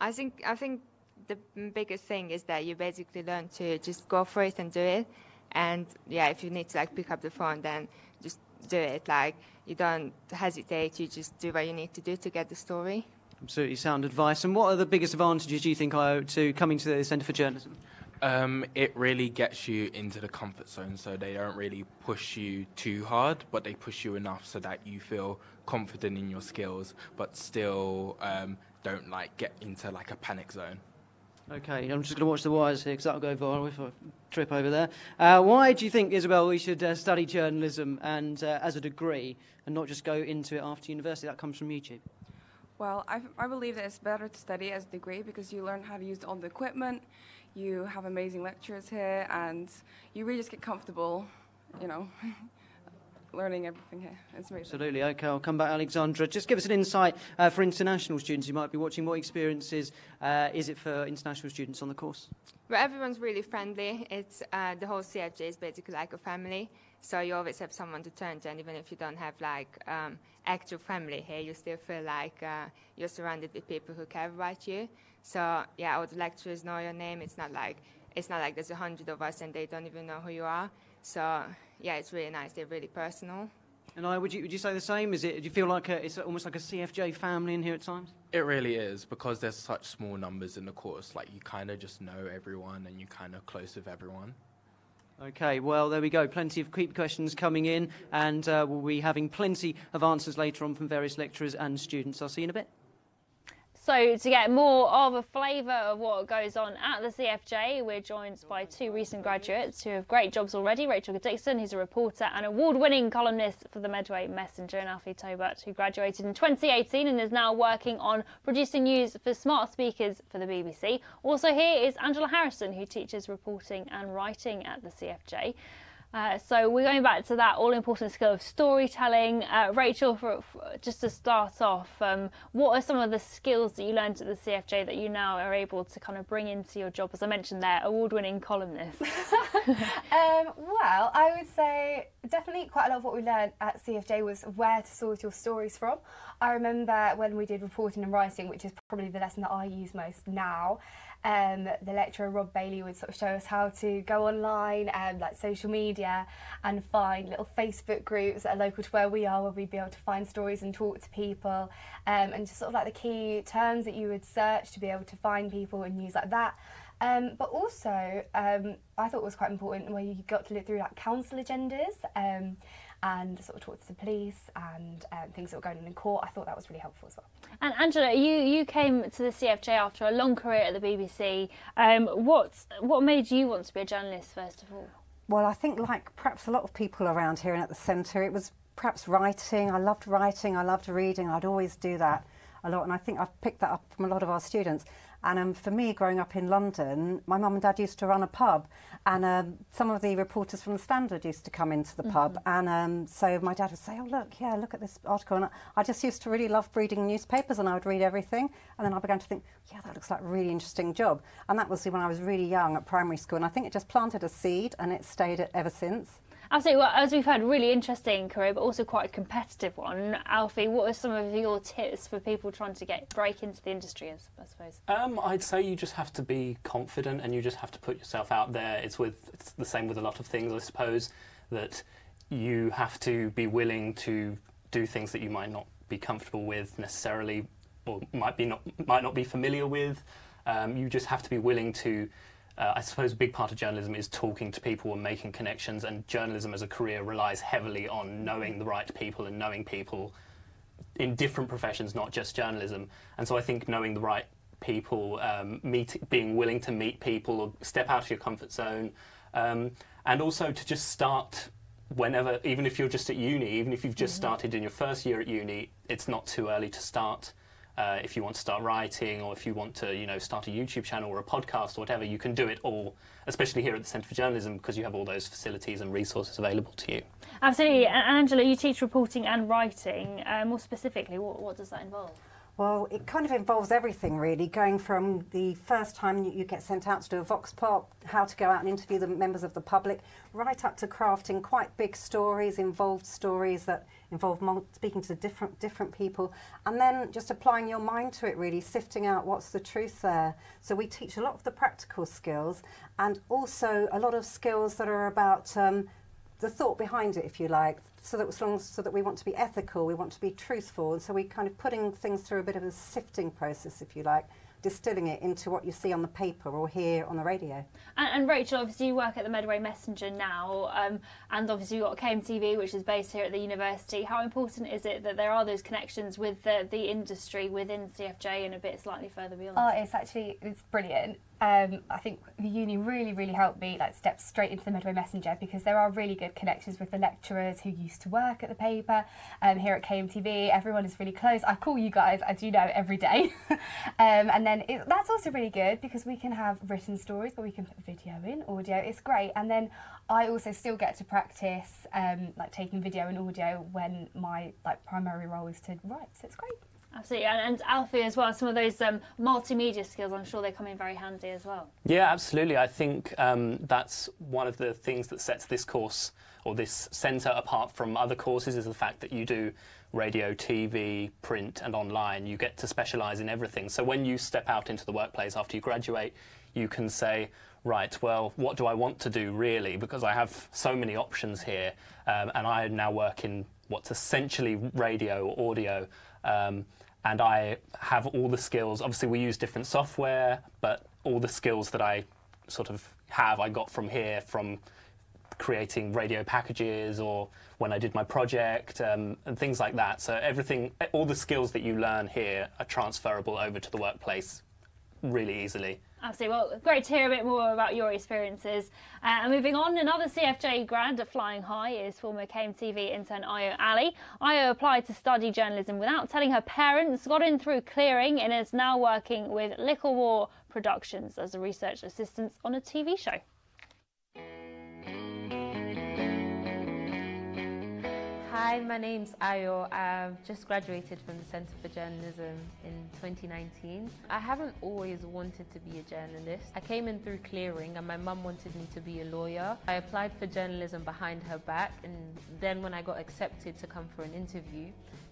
I think, I think the biggest thing is that you basically learn to just go for it and do it. And yeah, if you need to like pick up the phone, then just do it. Like you don't hesitate, you just do what you need to do to get the story. Absolutely sound advice. And what are the biggest advantages you think I owe to coming to the Centre for Journalism? Um, it really gets you into the comfort zone, so they don't really push you too hard, but they push you enough so that you feel confident in your skills, but still um, don't like get into like a panic zone. Okay, I'm just going to watch the wires here because that'll go viral if I trip over there. Uh, why do you think, Isabel, we should uh, study journalism and uh, as a degree and not just go into it after university? That comes from YouTube. Well, I, I believe that it's better to study as a degree because you learn how to use all the equipment, you have amazing lecturers here, and you really just get comfortable, you know, [LAUGHS] learning everything here. It's amazing. Absolutely. Okay, I'll come back, Alexandra. Just give us an insight uh, for international students who might be watching. What experiences uh, is it for international students on the course? Well, everyone's really friendly. It's uh, the whole CFJ is basically like a family. So you always have someone to turn to, and even if you don't have like um, actual family here, you still feel like uh, you're surrounded with people who care about you. So yeah, all the lecturers know your name. It's not like it's not like there's a hundred of us and they don't even know who you are. So yeah, it's really nice. They're really personal. And I would you would you say the same? Is it? Do you feel like a, it's almost like a CFJ family in here at times? It really is because there's such small numbers in the course. Like you kind of just know everyone and you kind of close with everyone. Okay, well, there we go. Plenty of keep questions coming in, and uh, we'll be having plenty of answers later on from various lecturers and students. I'll see you in a bit. So, to get more of a flavour of what goes on at the CFJ, we're joined by two recent graduates who have great jobs already. Rachel Dixon, who's a reporter and award winning columnist for the Medway Messenger, and Alfie Tobert, who graduated in 2018 and is now working on producing news for smart speakers for the BBC. Also, here is Angela Harrison, who teaches reporting and writing at the CFJ. Uh, so we're going back to that all-important skill of storytelling. Uh, Rachel, for, for, just to start off, um, what are some of the skills that you learned at the CFJ that you now are able to kind of bring into your job? As I mentioned there, award-winning columnist. [LAUGHS] um, well, I would say definitely quite a lot of what we learned at CFJ was where to source your stories from. I remember when we did reporting and writing, which is probably the lesson that I use most now um, the lecturer Rob Bailey would sort of show us how to go online and um, like social media and find little Facebook groups that are local to where we are where we'd be able to find stories and talk to people um, and just sort of like the key terms that you would search to be able to find people and use like that. Um, but also, um, I thought it was quite important where you got to look through like council agendas um, and sort of talk to the police and um, things that were going on in court. I thought that was really helpful as well. And Angela, you, you came to the CFJ after a long career at the BBC. Um, what what made you want to be a journalist first of all? Well, I think like perhaps a lot of people around here and at the centre, it was perhaps writing. I loved writing. I loved reading. I'd always do that a lot, and I think I've picked that up from a lot of our students. And um, for me, growing up in London, my mum and dad used to run a pub, and um, some of the reporters from the Standard used to come into the mm -hmm. pub. And um, so my dad would say, "Oh, look, yeah, look at this article." And I just used to really love reading newspapers, and I would read everything. And then I began to think, "Yeah, that looks like a really interesting job." And that was when I was really young at primary school. And I think it just planted a seed, and it stayed ever since. Absolutely. Well, as we've had, really interesting career, but also quite a competitive one. Alfie, what are some of your tips for people trying to get break into the industry? I suppose. Um, I'd say you just have to be confident, and you just have to put yourself out there. It's with it's the same with a lot of things, I suppose. That you have to be willing to do things that you might not be comfortable with necessarily, or might be not might not be familiar with. Um, you just have to be willing to uh, I suppose a big part of journalism is talking to people and making connections, and journalism as a career relies heavily on knowing the right people and knowing people in different professions, not just journalism. And so I think knowing the right people, um, meet, being willing to meet people, or step out of your comfort zone, um, and also to just start whenever, even if you're just at uni, even if you've just mm -hmm. started in your first year at uni, it's not too early to start uh, if you want to start writing or if you want to, you know, start a YouTube channel or a podcast or whatever, you can do it all, especially here at the Centre for Journalism, because you have all those facilities and resources available to you. Absolutely. Angela, you teach reporting and writing. Uh, more specifically, what, what does that involve? Well, it kind of involves everything really, going from the first time you get sent out to do a vox pop, how to go out and interview the members of the public, right up to crafting quite big stories, involved stories that involve speaking to different different people, and then just applying your mind to it really, sifting out what's the truth there. So we teach a lot of the practical skills, and also a lot of skills that are about um, the thought behind it, if you like, so that as long so that we want to be ethical, we want to be truthful, and so we're kind of putting things through a bit of a sifting process, if you like, distilling it into what you see on the paper or hear on the radio. And, and Rachel, obviously you work at the Medway Messenger now, um, and obviously you've got KMTV, which is based here at the university. How important is it that there are those connections with the, the industry within CFJ and a bit slightly further beyond? Oh, it's actually it's brilliant um, I think the uni really, really helped me like step straight into the Medway Messenger because there are really good connections with the lecturers who used to work at the paper. Um, here at KMTV, everyone is really close. I call you guys, as you know, every day. [LAUGHS] um, and then it, that's also really good because we can have written stories, but we can put video in, audio. It's great. And then I also still get to practice um, like taking video and audio when my like primary role is to write. So it's great. Absolutely, and, and Alfie as well. Some of those um, multimedia skills, I'm sure they come in very handy as well. Yeah, absolutely. I think um, that's one of the things that sets this course or this centre apart from other courses is the fact that you do radio, TV, print, and online. You get to specialise in everything. So when you step out into the workplace after you graduate, you can say, right, well, what do I want to do really? Because I have so many options here, um, and I now work in what's essentially radio or audio. Um, and I have all the skills. Obviously, we use different software, but all the skills that I sort of have, I got from here, from creating radio packages or when I did my project um, and things like that. So everything, all the skills that you learn here are transferable over to the workplace really easily. Absolutely. Well, great to hear a bit more about your experiences. Uh, and moving on, another CFJ grad at Flying High is former KMTV intern Ayo Ali. Ayo applied to study journalism without telling her parents, got in through clearing, and is now working with Little War Productions as a research assistant on a TV show. Hi, my name's Ayo. I've just graduated from the Centre for Journalism in 2019. I haven't always wanted to be a journalist. I came in through clearing and my mum wanted me to be a lawyer. I applied for journalism behind her back and then when I got accepted to come for an interview,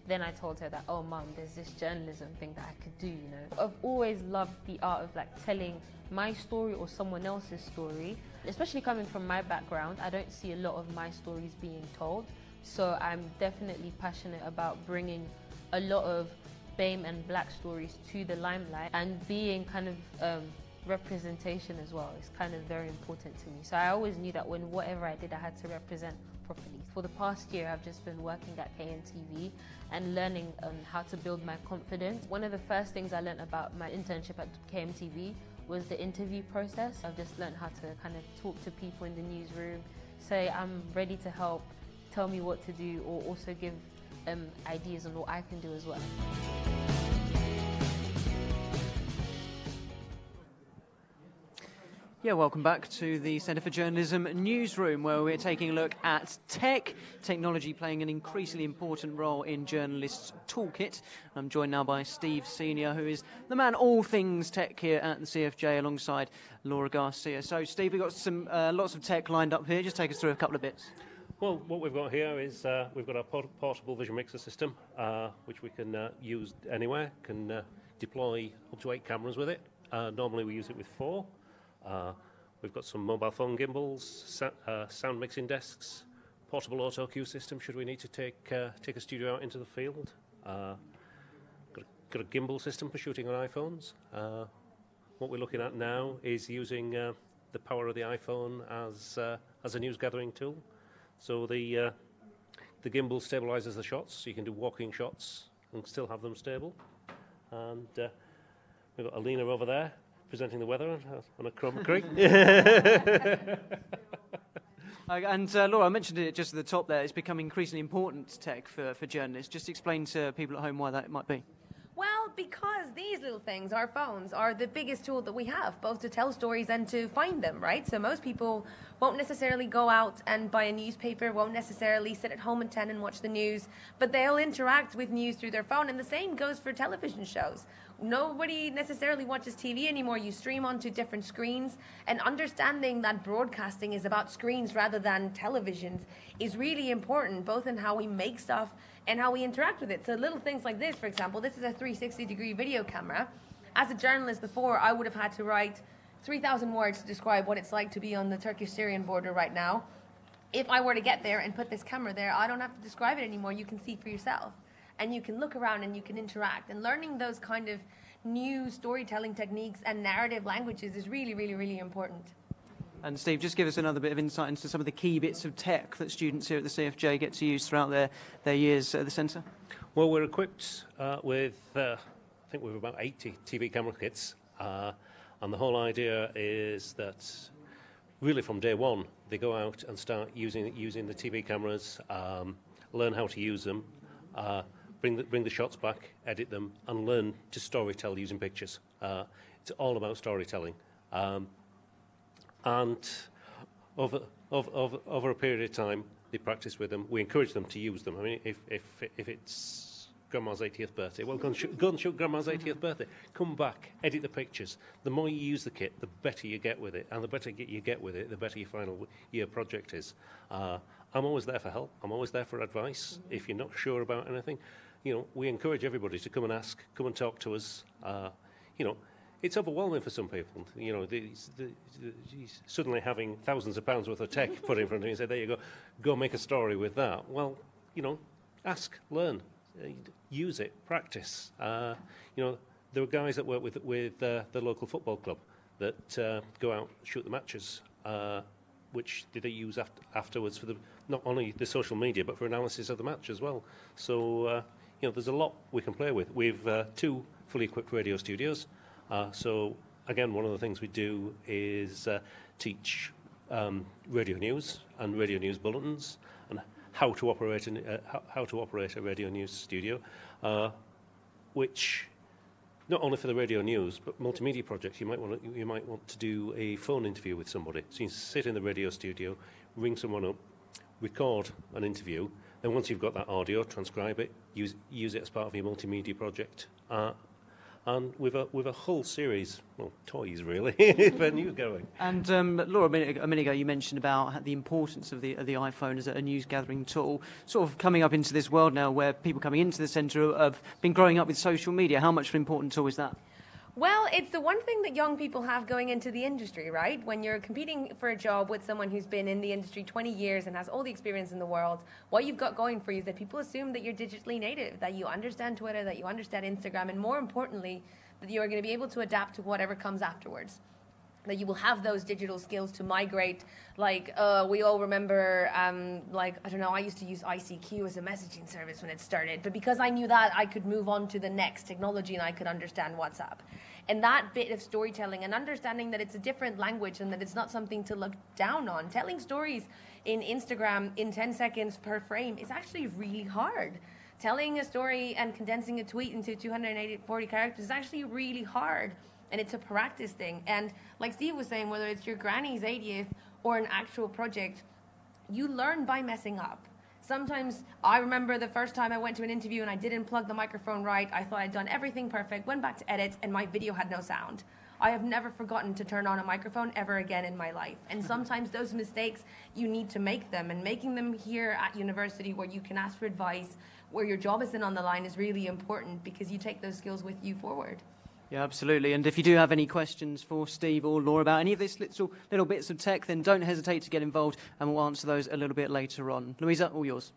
then I told her that, oh mum, there's this journalism thing that I could do, you know. I've always loved the art of like telling my story or someone else's story. Especially coming from my background, I don't see a lot of my stories being told. So I'm definitely passionate about bringing a lot of BAME and black stories to the limelight and being kind of um, representation as well is kind of very important to me. So I always knew that when whatever I did, I had to represent properly. For the past year, I've just been working at KMTV and learning how to build my confidence. One of the first things I learned about my internship at KMTV was the interview process. I've just learned how to kind of talk to people in the newsroom, say I'm ready to help, tell me what to do, or also give um, ideas on what I can do as well. Yeah, welcome back to the Centre for Journalism newsroom, where we're taking a look at tech, technology playing an increasingly important role in journalists' toolkit. I'm joined now by Steve Senior, who is the man all things tech here at the CFJ, alongside Laura Garcia. So, Steve, we've got some uh, lots of tech lined up here. Just take us through a couple of bits. Well, what we've got here is uh, we've got our port- portable vision mixer system, uh, which we can uh, use anywhere. Can uh, deploy up to eight cameras with it. Uh, normally, we use it with four. Uh, we've got some mobile phone gimbals, sa- sound mixing desks, portable auto cue system. Should we need to take take a studio out into the field? Got, a, got a gimbal system for shooting on iPhones. What we're looking at now is using the power of the iPhone as as a news gathering tool. So the uh, the gimbal stabilizes the shots, so you can do walking shots and still have them stable. And uh, we've got Alina over there presenting the weather on, on a Chroma Creek. [LAUGHS] [LAUGHS] Uh, and uh, Laura, I mentioned it just at the top there. It's becoming increasingly important tech for, for journalists. Just explain to people at home why that might be. Because these little things, our phones, are the biggest tool that we have, both to tell stories and to find them, right? So most people won't necessarily go out and buy a newspaper, won't necessarily sit at home at 10 and watch the news, but they'll interact with news through their phone. And the same goes for television shows. Nobody necessarily watches TV anymore. You stream onto different screens, and understanding that broadcasting is about screens rather than televisions is really important, both in how we make stuff and how we interact with it. So little things like this, for example, this is a 360 degree video camera. As a journalist before, I would have had to write 3,000 words to describe what it's like to be on the Turkish-Syrian border right now. If I were to get there and put this camera there, I don't have to describe it anymore. You can see for yourself. And you can look around and you can interact. And learning those kind of new storytelling techniques and narrative languages is really, really, really important. And Steve, just give us another bit of insight into some of the key bits of tech that students here at the CFJ get to use throughout their, their years at the centre. Well, we're equipped uh, with, uh, I think we've about 80 TV camera kits. Uh, and the whole idea is that really from day one, they go out and start using, using the TV cameras, um, learn how to use them, uh, bring, the, bring the shots back, edit them, and learn to storytell using pictures. Uh, it's all about storytelling. Um, and over, over, over, over a period of time, they practice with them. We encourage them to use them. I mean, if, if, if it's grandma's 80th birthday, well, go and, shoot, go and shoot grandma's 80th birthday. Come back, edit the pictures. The more you use the kit, the better you get with it. And the better you get with it, the better your final year project is. Uh, I'm always there for help. I'm always there for advice. If you're not sure about anything, you know, we encourage everybody to come and ask, come and talk to us. Uh, you know, it's overwhelming for some people. You know, the, the, the, suddenly having thousands of pounds worth of tech [LAUGHS] put in front of you and say, there you go, go make a story with that. Well, you know, ask, learn, uh, use it, practice. Uh, you know, there are guys that work with, with uh, the local football club that uh, go out, shoot the matches, uh, which they use after, afterwards for the, not only the social media, but for analysis of the match as well. So, uh, you know, there's a lot we can play with. We've uh, two fully equipped radio studios. Uh, so, again, one of the things we do is uh, teach um, radio news and radio news bulletins and how to operate uh, how, to operate a radio news studio, uh, which not only for the radio news but multimedia projects. You might want to, you might want to do a phone interview with somebody. So you sit in the radio studio, ring someone up, record an interview. Then once you've got that audio, transcribe it, use use it as part of your multimedia project. And with a with a whole series, well, toys really, [LAUGHS] for news going. And um, Laura, a minute, a minute ago, you mentioned about the importance of the of the iPhone as a news gathering tool. Sort of coming up into this world now, where people coming into the centre have been growing up with social media. How much of an important tool is that? Well, it's the one thing that young people have going into the industry, right? When you're competing for a job with someone who's been in the industry 20 years and has all the experience in the world, what you've got going for you is that people assume that you're digitally native, that you understand Twitter, that you understand Instagram, and more importantly, that you are going to be able to adapt to whatever comes afterwards. That you will have those digital skills to migrate. Like uh, we all remember, um, like I don't know, I used to use ICQ as a messaging service when it started, but because I knew that, I could move on to the next technology and I could understand WhatsApp. And that bit of storytelling and understanding that it's a different language and that it's not something to look down on. Telling stories in Instagram in 10 seconds per frame is actually really hard. Telling a story and condensing a tweet into 240 characters is actually really hard and it's a practice thing. And like Steve was saying, whether it's your granny's 80th or an actual project, you learn by messing up. Sometimes I remember the first time I went to an interview and I didn't plug the microphone right. I thought I'd done everything perfect, went back to edit, and my video had no sound. I have never forgotten to turn on a microphone ever again in my life. And mm-hmm. sometimes those mistakes, you need to make them. And making them here at university where you can ask for advice, where your job isn't on the line, is really important because you take those skills with you forward. Yeah, absolutely. And if you do have any questions for Steve or Laura about any of these little, little bits of tech, then don't hesitate to get involved and we'll answer those a little bit later on. Louisa, all yours.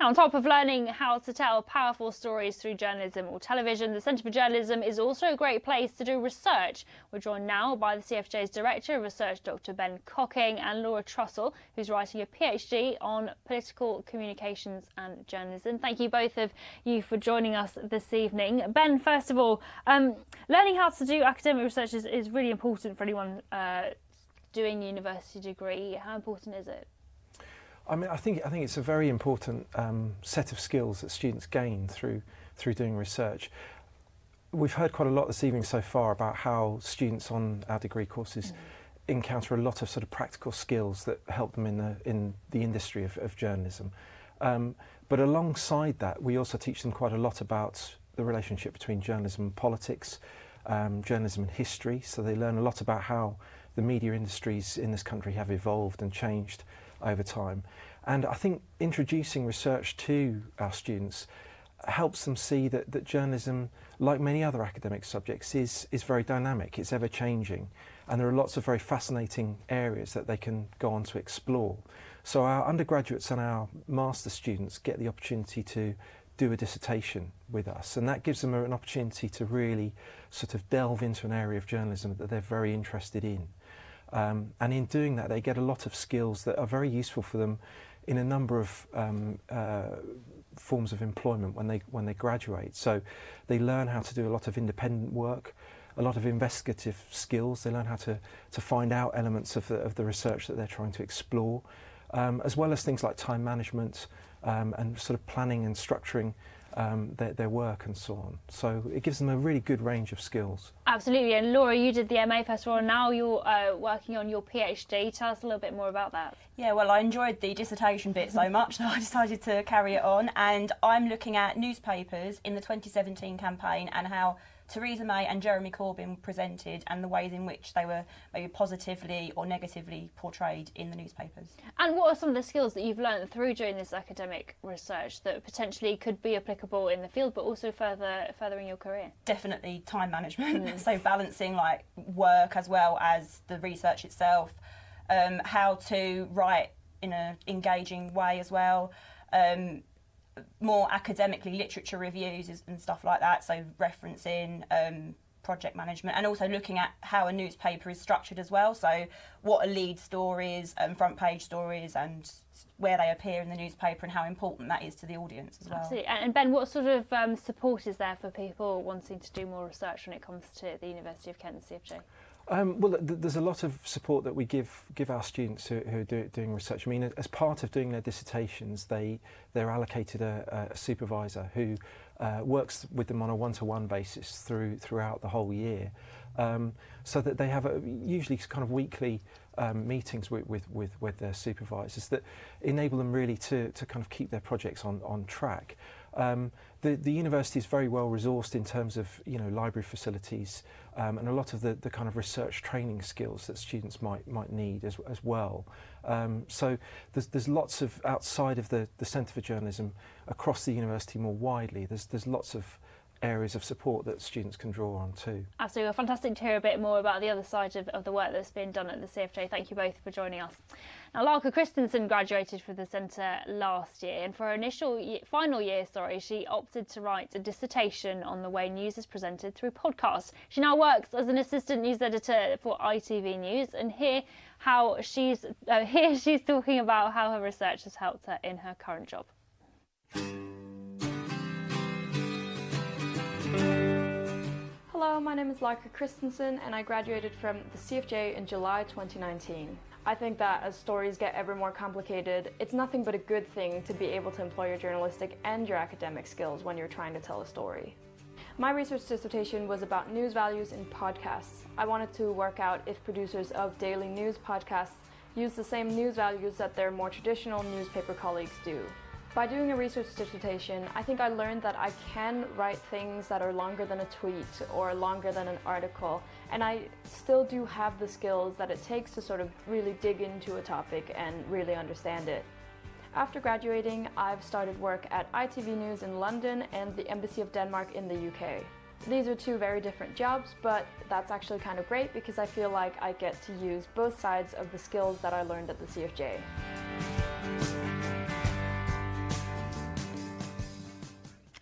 Now, on top of learning how to tell powerful stories through journalism or television, the Centre for Journalism is also a great place to do research. We're joined now by the CFJ's Director of Research, Dr. Ben Cocking, and Laura Trussell, who's writing a PhD on political communications and journalism. Thank you both of you for joining us this evening. Ben, first of all, um, learning how to do academic research is, is really important for anyone uh, doing a university degree. How important is it? I mean, I think I think it's a very important um, set of skills that students gain through through doing research. We've heard quite a lot this evening so far about how students on our degree courses mm. encounter a lot of sort of practical skills that help them in the in the industry of, of journalism. Um, but alongside that, we also teach them quite a lot about the relationship between journalism and politics, um, journalism and history. So they learn a lot about how the media industries in this country have evolved and changed over time. And I think introducing research to our students helps them see that, that journalism, like many other academic subjects, is, is very dynamic, it's ever changing, and there are lots of very fascinating areas that they can go on to explore. So our undergraduates and our master students get the opportunity to do a dissertation with us, and that gives them an opportunity to really sort of delve into an area of journalism that they're very interested in. Um, and in doing that, they get a lot of skills that are very useful for them in a number of um, uh, forms of employment when they when they graduate. So they learn how to do a lot of independent work, a lot of investigative skills. They learn how to to find out elements of the, of the research that they're trying to explore, um, as well as things like time management um, and sort of planning and structuring um, their, their work and so on. So it gives them a really good range of skills. Absolutely. And Laura, you did the MA first of all, now you're uh, working on your PhD. Tell us a little bit more about that. Yeah, well, I enjoyed the dissertation bit so much that I [LAUGHS] decided to carry it on. And I'm looking at newspapers in the 2017 campaign and how Theresa May and Jeremy Corbyn presented and the ways in which they were maybe positively or negatively portrayed in the newspapers. And what are some of the skills that you've learned through doing this academic research that potentially could be applicable in the field but also further furthering your career? Definitely time management. Mm. [LAUGHS] so balancing like work as well as the research itself, um, how to write in an engaging way as well. Um, more academically literature reviews and stuff like that. So referencing um, project management and also looking at how a newspaper is structured as well. So what are lead stories and front page stories and where they appear in the newspaper and how important that is to the audience as well. Absolutely. And Ben, what sort of um, support is there for people wanting to do more research when it comes to the University of Kent and CFJ? Um, well, th there's a lot of support that we give give our students who, who are do, doing research. I mean, as part of doing their dissertations, they they're allocated a, a supervisor who uh, works with them on a one-to-one -one basis through throughout the whole year, um, so that they have a, usually kind of weekly um, meetings with, with, with, with their supervisors that enable them really to, to kind of keep their projects on, on track. Um, the, the university is very well resourced in terms of you know library facilities um, and a lot of the, the kind of research training skills that students might might need as, as well. Um, so there's, there's lots of outside of the, the Centre for Journalism across the university more widely. There's there's lots of areas of support that students can draw on too. Absolutely, well, fantastic to hear a bit more about the other side of, of the work that's being done at the CFJ. Thank you both for joining us. Now, Laerke Christensen graduated from the centre last year, and for her initial ye- final year, sorry, she opted to write a dissertation on the way news is presented through podcasts. She now works as an assistant news editor for ITV News, and here how she's uh, [LAUGHS] here she's talking about how her research has helped her in her current job. Hello, my name is Laerke Christensen and I graduated from the CFJ in July 2019. I think that as stories get ever more complicated, it's nothing but a good thing to be able to employ your journalistic and your academic skills when you're trying to tell a story. My research dissertation was about news values in podcasts. I wanted to work out if producers of daily news podcasts use the same news values that their more traditional newspaper colleagues do. By doing a research dissertation, I think I learned that I can write things that are longer than a tweet or longer than an article, and I still do have the skills that it takes to sort of really dig into a topic and really understand it. After graduating, I've started work at ITV News in London and the Embassy of Denmark in the UK. These are two very different jobs, but that's actually kind of great because I feel like I get to use both sides of the skills that I learned at the CFJ.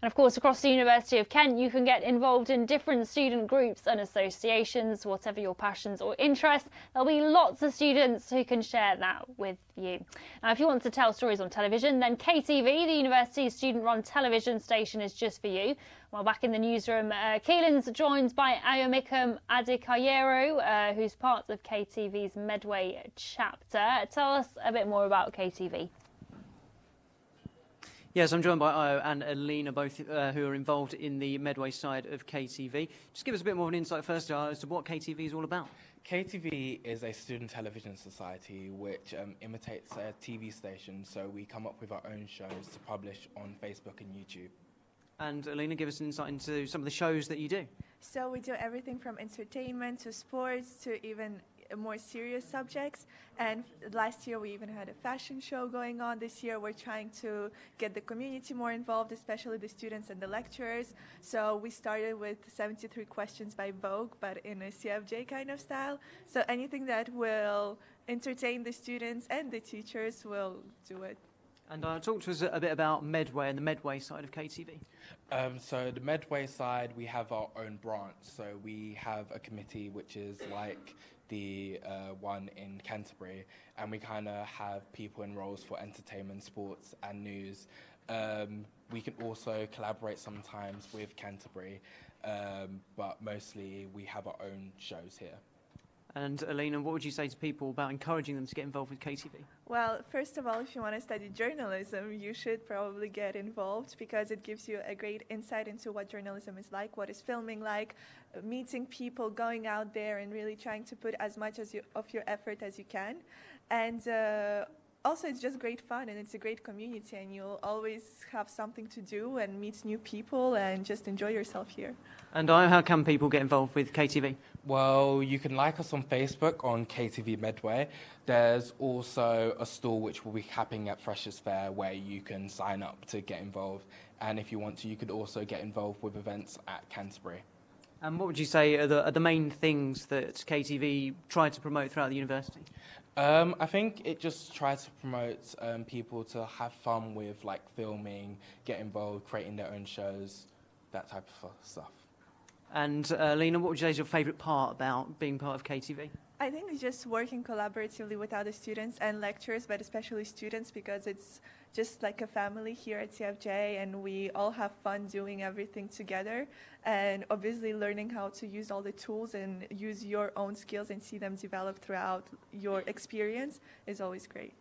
And of course, across the University of Kent, you can get involved in different student groups and associations, whatever your passions or interests. There'll be lots of students who can share that with you. Now, if you want to tell stories on television, then KTV, the university's student run television station, is just for you. Well, back in the newsroom, uh, Keelan's joined by Ayomikam Adikayero, uh, who's part of KTV's Medway chapter. Tell us a bit more about KTV. Yes, I'm joined by Io and Alina, both uh, who are involved in the Medway side of KTV. Just give us a bit more of an insight first, Io, as to what KTV is all about. KTV is a student television society which um, imitates a TV station, so we come up with our own shows to publish on Facebook and YouTube. And Alina, give us an insight into some of the shows that you do. So we do everything from entertainment to sports to even more serious subjects. And last year we even had a fashion show going on. This year we're trying to get the community more involved, especially the students and the lecturers. So we started with 73 questions by Vogue, but in a CFJ kind of style. So anything that will entertain the students and the teachers will do it. And uh, talk to us a bit about Medway and the Medway side of KTV. Um, so the Medway side, we have our own branch. So we have a committee which is like the uh, one in Canterbury, and we kind of have people in roles for entertainment, sports, and news. Um, we can also collaborate sometimes with Canterbury, um, but mostly we have our own shows here. And Alina, what would you say to people about encouraging them to get involved with KTV? Well, first of all, if you want to study journalism, you should probably get involved because it gives you a great insight into what journalism is like, what is filming like, meeting people, going out there and really trying to put as much as you, of your effort as you can. And uh, also, it's just great fun and it's a great community, and you'll always have something to do and meet new people and just enjoy yourself here. And how can people get involved with KTV? Well, you can like us on Facebook on KTV Medway. There's also a stall which will be happening at Freshers Fair where you can sign up to get involved. And if you want to, you could also get involved with events at Canterbury. And what would you say are the, are the main things that KTV tried to promote throughout the university? Um, I think it just tries to promote um, people to have fun with like filming, get involved, creating their own shows, that type of stuff. And uh, Lena, what would you say is your favourite part about being part of KTV? I think it's just working collaboratively with other students and lecturers, but especially students because it's just like a family here at CFJ and we all have fun doing everything together and obviously learning how to use all the tools and use your own skills and see them develop throughout your experience is always great.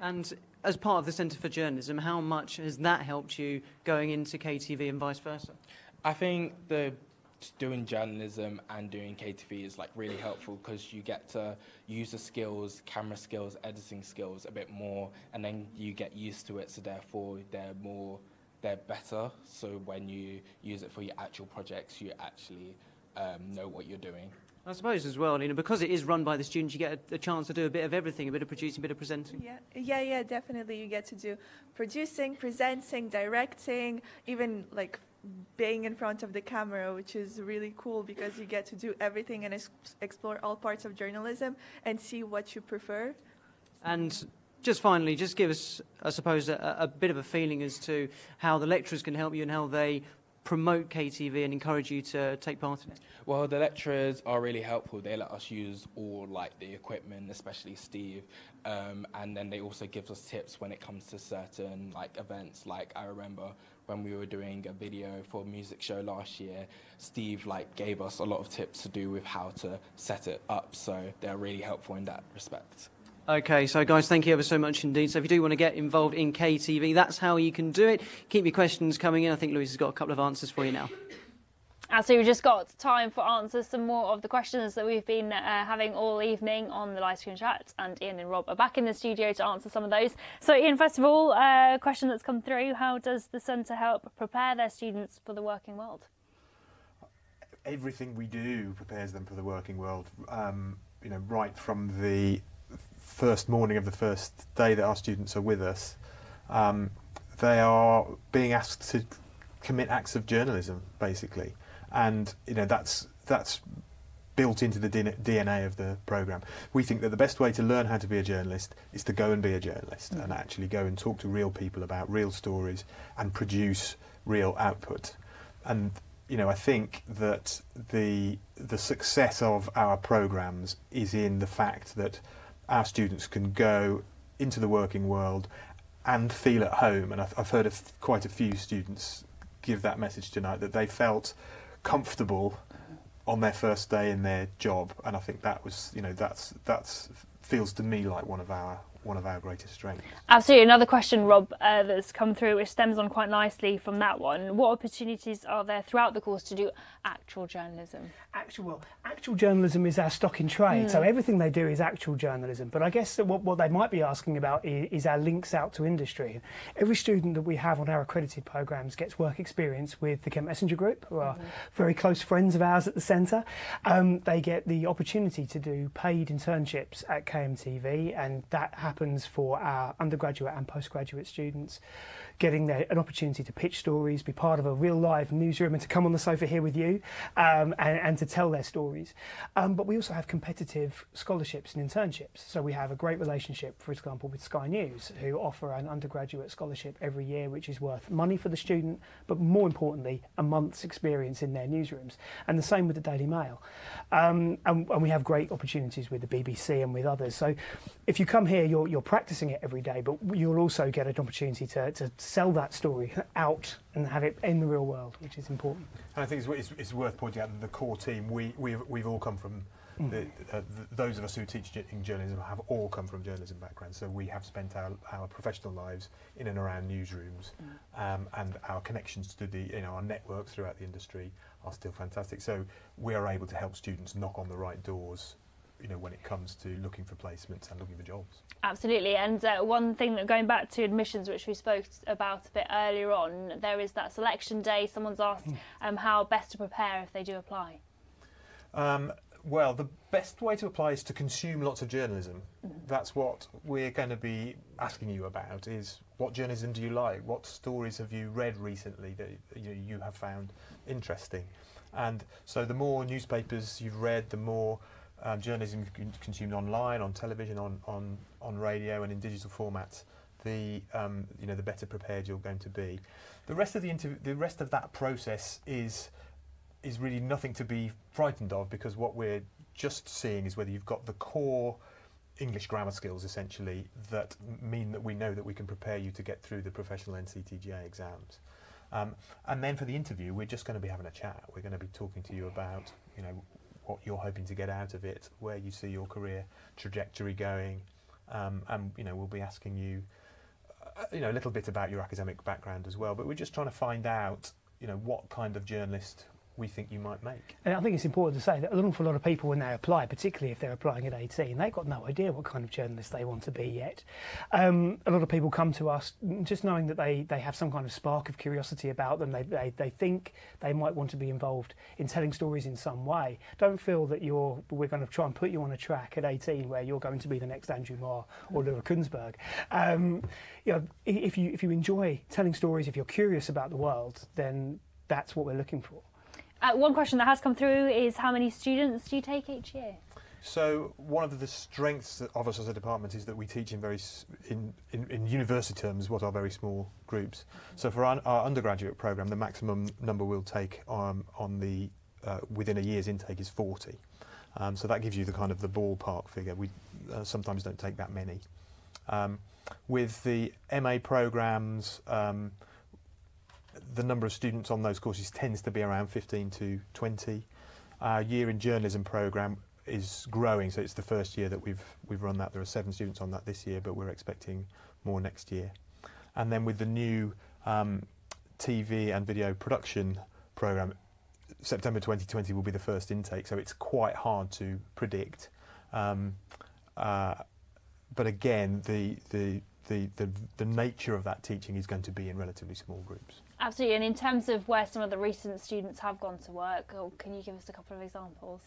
And as part of the Centre for Journalism, how much has that helped you going into KTV and vice versa? I think the doing journalism and doing KTV is like really helpful because you get to use the skills, camera skills, editing skills a bit more, and then you get used to it. So therefore, they're more, they're better. So when you use it for your actual projects, you actually um, know what you're doing. I suppose as well, you know, because it is run by the students, you get a, a, chance to do a bit of everything, a bit of producing, a bit of presenting. Yeah, yeah, yeah, definitely. You get to do producing, presenting, directing, even like being in front of the camera, which is really cool because you get to do everything and ex- explore all parts of journalism and see what you prefer. And just finally, just give us, I suppose, a, a bit of a feeling as to how the lecturers can help you and how they promote KTV and encourage you to take part in it? Well, the lecturers are really helpful. They let us use all like the equipment, especially Steve, um, and then they also give us tips when it comes to certain like events. Like I remember when we were doing a video for a music show last year, Steve like gave us a lot of tips to do with how to set it up. So they're really helpful in that respect. Okay, so guys, thank you ever so much indeed. So if you do want to get involved in KTV, that's how you can do it. Keep your questions coming in. I think Louise has got a couple of answers for you now. So we've just got time for answers some more of the questions that we've been uh, having all evening on the live stream chat, and Ian and Rob are back in the studio to answer some of those. So Ian, first of all, a uh, question that's come through: How does the centre help prepare their students for the working world? Everything we do prepares them for the working world. Um, you know, right from the first morning of the first day that our students are with us, um, they are being asked to commit acts of journalism, basically, and you know that's that's built into the DNA of the program. We think that the best way to learn how to be a journalist is to go and be a journalist mm. and actually go and talk to real people about real stories and produce real output. And you know, I think that the the success of our programs is in the fact that our students can go into the working world and feel at home. And I've, I've heard of quite a few students give that message tonight that they felt comfortable on their first day in their job. And I think that was, you know, that's that's feels to me like one of our one of our greatest strengths. Absolutely. Another question, Rob, uh, that's come through, which stems on quite nicely from that one. What opportunities are there throughout the course to do actual journalism? Actual, well, actual journalism is our stock in trade, mm. so everything they do is actual journalism. But I guess what, what they might be asking about is, is, our links out to industry. Every student that we have on our accredited programs gets work experience with the Kent Messenger Group, who are mm-hmm. very close friends of ours at the centre. Um, they get the opportunity to do paid internships at KMTV, and that happens for our undergraduate and postgraduate students getting an opportunity to pitch stories, be part of a real live newsroom, and to come on the sofa here with you um, and, and, to tell their stories. Um, but we also have competitive scholarships and internships. So we have a great relationship, for example, with Sky News, who offer an undergraduate scholarship every year, which is worth money for the student, but more importantly, a month's experience in their newsrooms. And the same with the Daily Mail. Um, and, and, we have great opportunities with the BBC and with others. So if you come here, you're, you're practicing it every day, but you'll also get an opportunity to, to sell that story out and have it in the real world, which is important. And I think it's, it's, it's worth pointing out that the core team, we, we've, we've all come from, mm. the, uh, the, those of us who teach in journalism have all come from journalism backgrounds. So we have spent our, our professional lives in and around newsrooms, mm. um, and our connections to the, you know, our networks throughout the industry are still fantastic. So we are able to help students knock on the right doors you know, when it comes to looking for placements and looking for jobs. Absolutely, and uh, one thing that going back to admissions, which we spoke about a bit earlier on, there is that selection day. Someone's asked hmm. um, how best to prepare if they do apply. Um, well, the best way to apply is to consume lots of journalism. Mm. That's what we're going to be asking you about. Is what journalism do you like? What stories have you read recently that you, you have found interesting? And so, the more newspapers you've read, the more um, journalism consumed online, on television, on, on, on radio, and in digital formats, the um, you know the better prepared you're going to be. The rest of the the rest of that process is is really nothing to be frightened of because what we're just seeing is whether you've got the core English grammar skills essentially that mean that we know that we can prepare you to get through the professional NCTJ exams. Um, and then for the interview, we're just going to be having a chat. We're going to be talking to you about, you know, what you're hoping to get out of it, where you see your career trajectory going, um, and you know we'll be asking you, uh, you know, a little bit about your academic background as well. But we're just trying to find out, you know, what kind of journalist we think you might make. And I think it's important to say that an awful lot of people, when they apply, particularly if they're applying at 18, they've got no idea what kind of journalist they want to be yet. Um, a lot of people come to us just knowing that they, they have some kind of spark of curiosity about them. They, they, they think they might want to be involved in telling stories in some way. Don't feel that you're we're going to try and put you on a track at 18 where you're going to be the next Andrew Marr or Laura Kuenssberg. Um, you know, if you if you enjoy telling stories, if you're curious about the world, then that's what we're looking for. Uh, one question that has come through is how many students do you take each year? So one of the strengths of us as a department is that we teach in very in, in, in university terms what are very small groups. So for our, our undergraduate program, the maximum number we'll take um, on the uh, within a year's intake is 40. Um, so that gives you the kind of the ballpark figure. We uh, sometimes don't take that many. Um, with the MA programs, um, the number of students on those courses tends to be around 15 to 20. Our year in journalism program is growing, so it's the first year that we've we've run that. There are seven students on that this year, but we're expecting more next year. And then with the new um, TV and video production program, September 2020 will be the first intake, so it's quite hard to predict. Um, uh, but again, the, the the, the the nature of that teaching is going to be in relatively small groups. Absolutely. And in terms of where some of the recent students have gone to work, oh, can you give us a couple of examples?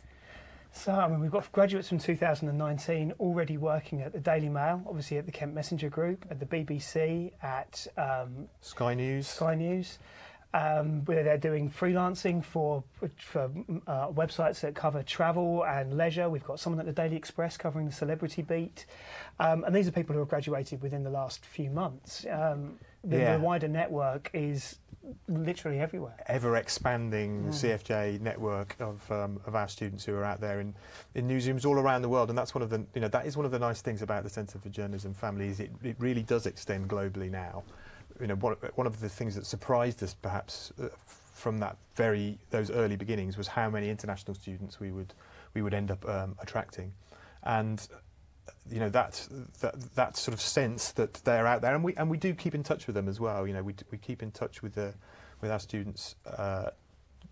So, I mean, we've got graduates from 2019 already working at the Daily Mail, obviously at the Kent Messenger Group, at the BBC, at um, Sky News. Sky News, um, where they're doing freelancing for for uh, websites that cover travel and leisure. We've got someone at the Daily Express covering the celebrity beat, um, and these are people who have graduated within the last few months. Um, the, Yeah. the wider network is literally everywhere. ever expanding Mm. CFJ network of um, of our students who are out there in, in newsrooms all around the world, and that's one of the you know that is one of the nice things about the Centre for Journalism family is it, it really does extend globally now. You know, one, one of the things that surprised us perhaps uh, from that very those early beginnings was how many international students we would we would end up um, attracting, and you know that, that that sort of sense that they're out there, and we and we do keep in touch with them as well. You know, we we keep in touch with the with our students. Uh,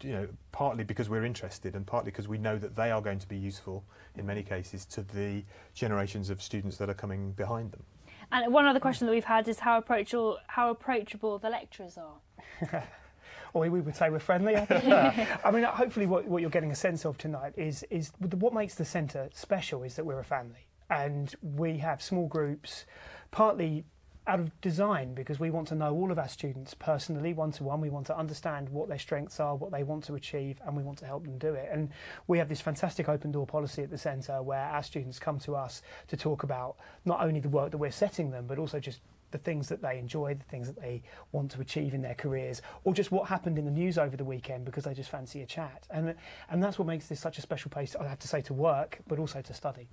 you know, partly because we're interested, and partly because we know that they are going to be useful in many cases to the generations of students that are coming behind them. And one other question that we've had is how approachable how approachable the lecturers are. [LAUGHS] or we would say we're friendly. I. [LAUGHS] I mean, hopefully, what, what you're getting a sense of tonight is is what makes the centre special is that we're a family and we have small groups, partly out of design because we want to know all of our students personally, one to one. We want to understand what their strengths are, what they want to achieve, and we want to help them do it. And we have this fantastic open door policy at the centre where our students come to us to talk about not only the work that we're setting them, but also just the things that they enjoy, the things that they want to achieve in their careers, or just what happened in the news over the weekend because they just fancy a chat. And and that's what makes this such a special place. I have to say to work, but also to study.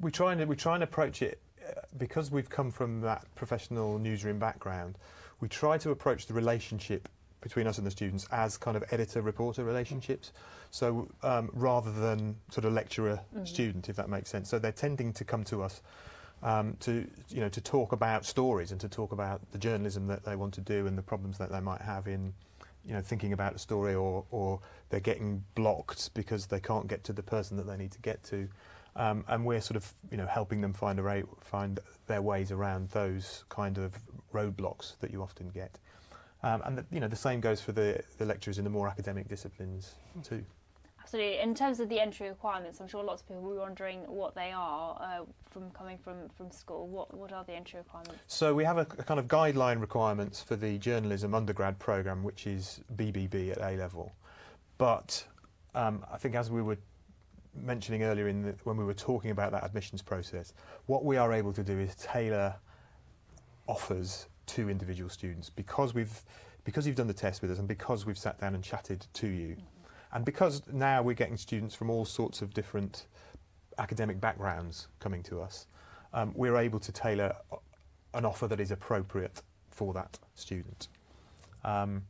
We try and we try and approach it uh, because we've come from that professional newsroom background. We try to approach the relationship between us and the students as kind of editor-reporter relationships. So um, rather than sort of lecturer-student, if that makes sense. So they're tending to come to us um, to you know to talk about stories and to talk about the journalism that they want to do and the problems that they might have in you know thinking about a story or or they're getting blocked because they can't get to the person that they need to get to. Um, and we're sort of, you know, helping them find a ra- find their ways around those kind of roadblocks that you often get. Um, and the, you know, the same goes for the, the lecturers in the more academic disciplines too. Absolutely. In terms of the entry requirements, I'm sure lots of people will be wondering what they are uh, from coming from, from school. What what are the entry requirements? So we have a, a kind of guideline requirements for the journalism undergrad program, which is BBB at A level. But um, I think as we were mentioning earlier in the, when we were talking about that admissions process, what we are able to do is tailor offers to individual students because we've because you've done the test with us and because we've sat down and chatted to you, and because now we're getting students from all sorts of different academic backgrounds coming to us, um, we're able to tailor an offer that is appropriate for that student. Um,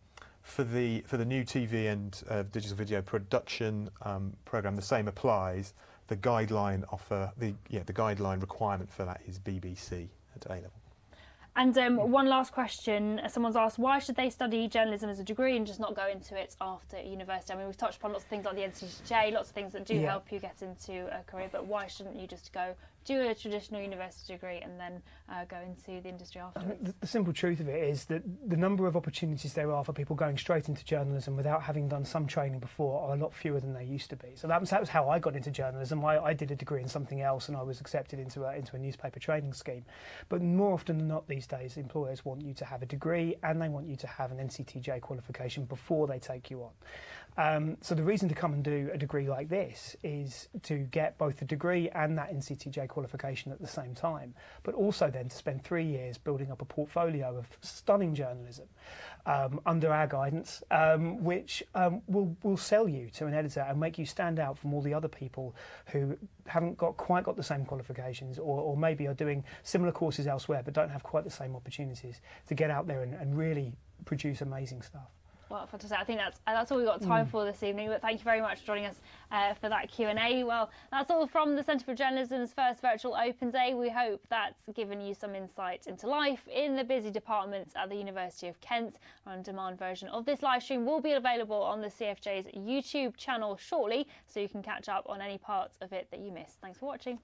for the for the new TV and uh, digital video production um, program, the same applies. The guideline offer the yeah the guideline requirement for that is BBC at A level. And um, one last question. Someone's asked, why should they study journalism as a degree and just not go into it after university? I mean, we've touched upon lots of things like the NCTJ, lots of things that do Yeah. help you get into a career, but why shouldn't you just go do a traditional university degree and then uh, go into the industry afterwards? The, the, simple truth of it is that the number of opportunities there are for people going straight into journalism without having done some training before are a lot fewer than they used to be. So that was, that was how I got into journalism. I, I did a degree in something else and I was accepted into a, into a newspaper training scheme. But more often than not these days, employers want you to have a degree and they want you to have an NCTJ qualification before they take you on. Um, so the reason to come and do a degree like this is to get both the degree and that NCTJ qualification at the same time, but also then to spend three years building up a portfolio of stunning journalism um, under our guidance, um, which um, will will sell you to an editor and make you stand out from all the other people who haven't got quite got the same qualifications, or, or maybe are doing similar courses elsewhere but don't have quite the same opportunities to get out there and, and really produce amazing stuff. Well, fantastic. I think that's uh, that's all we've got time mm. for this evening. But thank you very much for joining us uh, for that Q and A. Well, that's all from the Centre for Journalism's first virtual Open Day. We hope that's given you some insight into life in the busy departments at the University of Kent. Our on-demand version of this live stream will be available on the CFJ's YouTube channel shortly, so you can catch up on any parts of it that you missed. Thanks for watching.